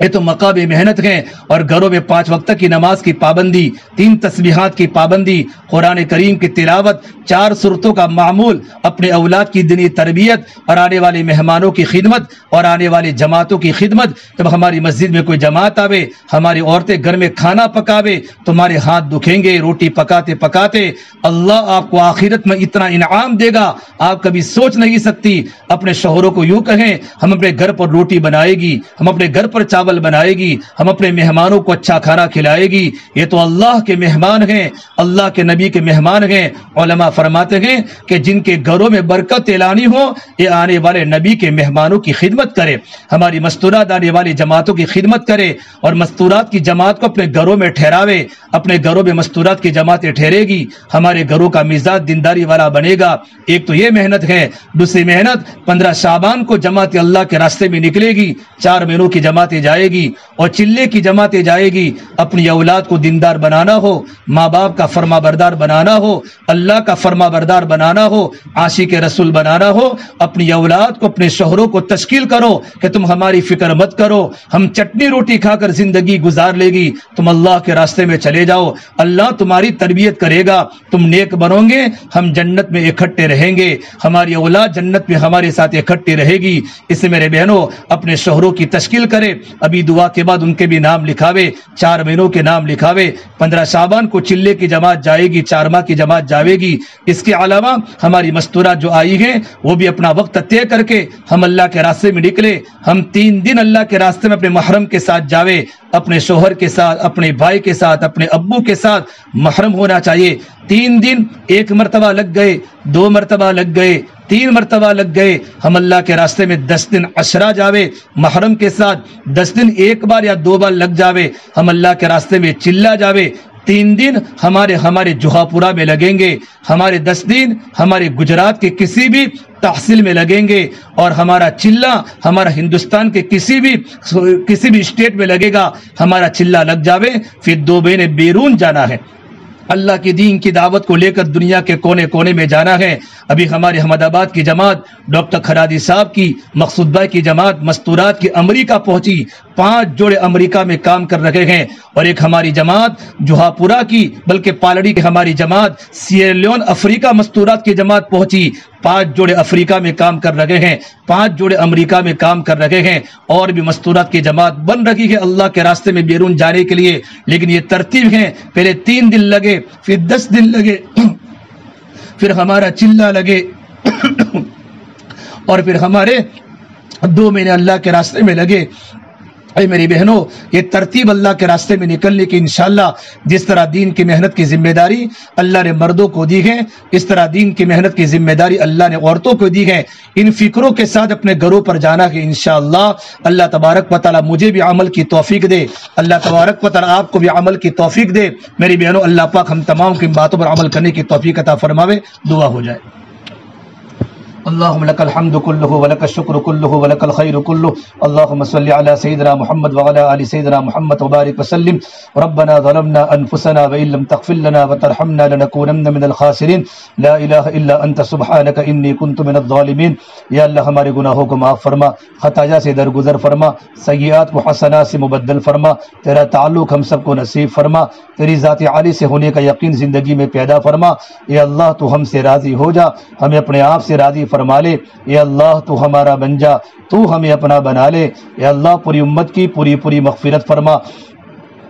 ये तो मकाब मेहनत है और घरों में पाँच वक्त की नमाज़ की पाबंदी, तीन तस्बीहात की पाबंदी, कुरान करीम की तिलावत, चार सुरतों का मामूल, अपने औलाद की दिनी तरबियत और आने वाले मेहमानों की खिदमत और आने वाली जमातों की खिदमत। जब हमारी मस्जिद में कोई जमात आवे, हमारी औरतें घर में खाना पकावे, तुम्हारे हाथ दुखेंगे, रोटी पकाते पकाते, अल्लाह आपको आखिरत में इतना इनाम देगा, आप कभी सोच नहीं सकती। अपने शोहरों को यूँ कहें, हम अपने घर पर रोटी बनाएगी, हम अपने घर पर चावल चावल बनाएगी, हम अपने मेहमानों को अच्छा खाना खिलाएगी। ये तो अल्लाह के मेहमान हैं, अल्लाह के नबी के मेहमान हैं। ओलमा फरमाते हैं कि जिनके घरों में बरकत एलानी हो, ये आने वाले नबी के मेहमानों की खिदमत करे। हमारी मस्तूरात आने वाली जमातों की खिदमत करे और मस्तूरात की जमात को अपने घरों में ठहरावे, अपने घरों में मस्तूरात की जमातें ठहरेगी। हमारे घरों का मिजाज दिनदारी वाला बनेगा। एक तो ये मेहनत है, दूसरी मेहनत, पंद्रह शाबान को जमात अल्लाह के रास्ते में निकलेगी। चार महीनों की जमातें जाएगी और चिल्ले की जमाते जाएगी। अपनी औलाद को दीनदार बनाना हो माँ बाप का फर्मा बरदार बनाना हो, अल्लाह का फर्मा बरदार बनाना हो आशी के रसूल बनाना हो, अपनी औलाद को, अपने शोहरों को तश्कील करो कि तुम हमारी फ़िक्र मत करो। हम चटनी रोटी खाकर ज़िंदगी गुजार लेगी। तुम अल्लाह के रास्ते में चले जाओ। अल्लाह तुम्हारी तरबियत करेगा। तुम नेक बनोगे। हम जन्नत में इकट्ठे रहेंगे। हमारी औलाद जन्नत में हमारे साथ इकट्ठी रहेगी। इससे मेरे बहनों, अपने शोहरों की तश्कील करे। अभी दुआ के बाद उनके भी नाम लिखावे, चार महीनों के नाम लिखावे। पंद्रह शाबान को चिल्ले की जमात जाएगी, चार माह की जमात जाएगी इसके अलावा हमारी मस्तूरा जो आई है, वो भी अपना वक्त तय करके हम अल्लाह के रास्ते में निकले। हम तीन दिन अल्लाह के रास्ते में अपने महरम के साथ जावे, अपने शोहर के साथ, अपने भाई के साथ, अपने अब्बू के साथ महरम होना चाहिए। तीन दिन एक मरतबा लग गए, दो मरतबा लग गए तीन मरतबा लग गए। हम अल्लाह के रास्ते में दस दिन अशरा जावे महरम के साथ दस दिन एक बार या दो बार लग जावे। हम अल्लाह के रास्ते में चिल्ला जावे। तीन दिन हमारे हमारे जुहापुरा में लगेंगे। हमारे दस दिन हमारे गुजरात के किसी भी तहसील में लगेंगे। और हमारा चिल्ला हमारा हिंदुस्तान के किसी भी किसी भी स्टेट में लगेगा। हमारा चिल्ला लग जावे। फिर दो महीने बेरून जाना है। अल्लाह के दीन की दावत को लेकर दुनिया के कोने कोने में जाना है। अभी हमारे अहमदाबाद की जमात, डॉक्टर खरादी साहब की, मकसूद भाई की जमात, मस्तूरात की अमरीका पहुँची। पाँच जोड़े अमरीका में काम कर रहे हैं। और एक हमारी जमात, जोहापुरा की, बल्कि पालड़ी की हमारी जमात सियरलियन अफ्रीका मस्तूरात की जमात पहुँची। पाँच जोड़े अफ्रीका में काम कर रहे हैं, पाँच जोड़े अमेरिका में काम कर रहे हैं, और भी मस्तूरात की जमात बन रही है अल्लाह के रास्ते में बेरून जाने के लिए। लेकिन ये तरतीब है, पहले तीन दिन लगे, फिर दस दिन लगे, फिर हमारा चिल्ला लगे, और फिर हमारे दो महीने अल्लाह के रास्ते में लगे। अरे मेरी बहनों, ये तरतीब अल्लाह के रास्ते में निकलने की इनशाला जिस तरह दीन की मेहनत की ज़िम्मेदारी अल्लाह ने मर्दों को दी है, इस तरह दीन की मेहनत की ज़िम्मेदारी अल्लाह ने औरतों को दी है, इन फिक्रों के साथ अपने घरों पर जाना है इनशाला अल्लाह तबारक वाली मुझे भी अमल की तोफीक दे। अल्लाह तबारक वाली आपको भी अमल की तोफीक दे। मेरी बहनों, अल्लाह पाक हम तमाम की बातों पर अमल करने की तोफीक अता फरमावे। दुआ हो जाए। मुहम्मद व अला आलि सय्यिदिना मुहम्मद व बारिक व सल्लिम रब्बना ज़लमना अनफुसना व इल्लम तगफिर लना व तरहमना लनकूनन्न मिनल खासिरिन। ला इलाहा इल्ला अंत सुब्हानक इन्नी कुन्तु मिनज़ ज़ालिमीन। या अल्लाह, हमारे गुनाहों को माफ़ फरमा खताया से दरगुजर फरमा, सय्यात को हसना से मुबद्दल फरमा, तेरा ताल्लुक हम सबको नसीब फरमा, तेरी ज़ात आली से होने का यकीन ज़िंदगी में पैदा फरमा। या अल्लाह, तू हमसे राज़ी हो जा, हमें अपने आप से राज़ी फरमा ले अल्लाह, तू हमारा बन जा तू हमें अपना बना ले। अल्लाह, पूरी उम्मत की पूरी पूरी मगफिरत फरमा।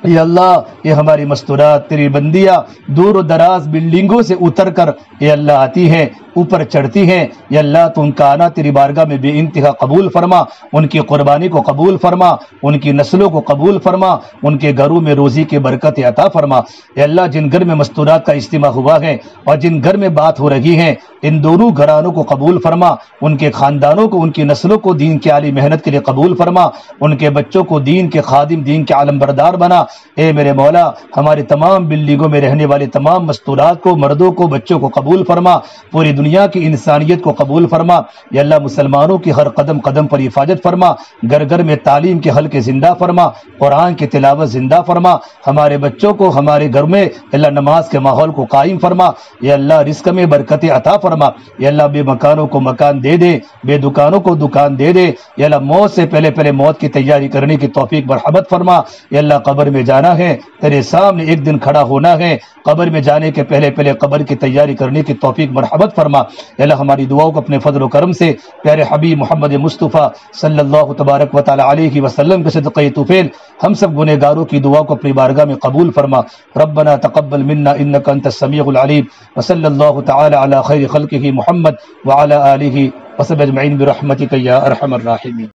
ये अल्लाह, ये हमारी मस्तूरात, तेरी बंदियाँ दूर दराज बिल्डिंगों से उतर कर ये अल्लाह आती हैं। ऊपर चढ़ती हैं। या अल्लाह तो उनका आना, तेरी बारगाह में बे इंतहा कबूल फरमा, उनकी कुर्बानी को कबूल फरमा, उनकी नस्लों को कबूल फरमा, उनके घरों में रोज़ी की बरकत अता फरमा। अल्लाह, जिन घर में मस्तूरात का इज्तम हुआ है और जिन घर में बात हो रही है, इन दोनों घरानों को कबूल फरमा, उनके ख़ानदानों को, उनकी नस्लों को दीन की आली मेहनत के लिए कबूल फरमा, उनके बच्चों को दीन के खादिम, दीन के आलम बरदार बना। ए मेरे मौला, हमारे तमाम बिल्डिंगों में रहने वाले तमाम मस्तूरात को, मर्दों को, बच्चों को कबूल फरमा, पूरी दुनिया की इंसानियत को कबूल फरमा। या मुसलमानों की हर कदम कदम पर हिफाजत फरमा। घर घर में तालीम के हल्के ज़िंदा फरमा। कुरान की तिलावत ज़िंदा फरमा। हमारे बच्चों को, हमारे घर में अल्लाह नमाज़ के माहौल को कायम फरमा। अल्लाह रिस्क में बरकत अता फरमा। अल्लाह बे मकानों को मकान दे दे बे दुकानों को दुकान दे दे। अल्लाह मौत से पहले पहले मौत की तैयारी करने की तोफीक बरहमत फरमा। अल्लाह कब्र में जाना है, तेरे सामने एक दिन खड़ा होना है। कब्र में जाने के पहले पहले कब्र की तैयारी करने की तोफीक, मरहमत फरमा। अल्लाह, हमारी दुआओं को अपने फजल करम से, प्यारे हबीब मोहम्मद मुस्तफ़ा सल्ला तबारक वाली वसलम के सदक़ तुफेल, हम सब गुनहगारों की दुआ को अपनी बारगाह में कबूल फरमा। रबना तकबल मन्ना इन अंत वसल्ला खैर खैर खल्किही मोहम्मद वाली अला आलिहि व सब अजमईन बिरहमतिक या अरहमर राहिमीन।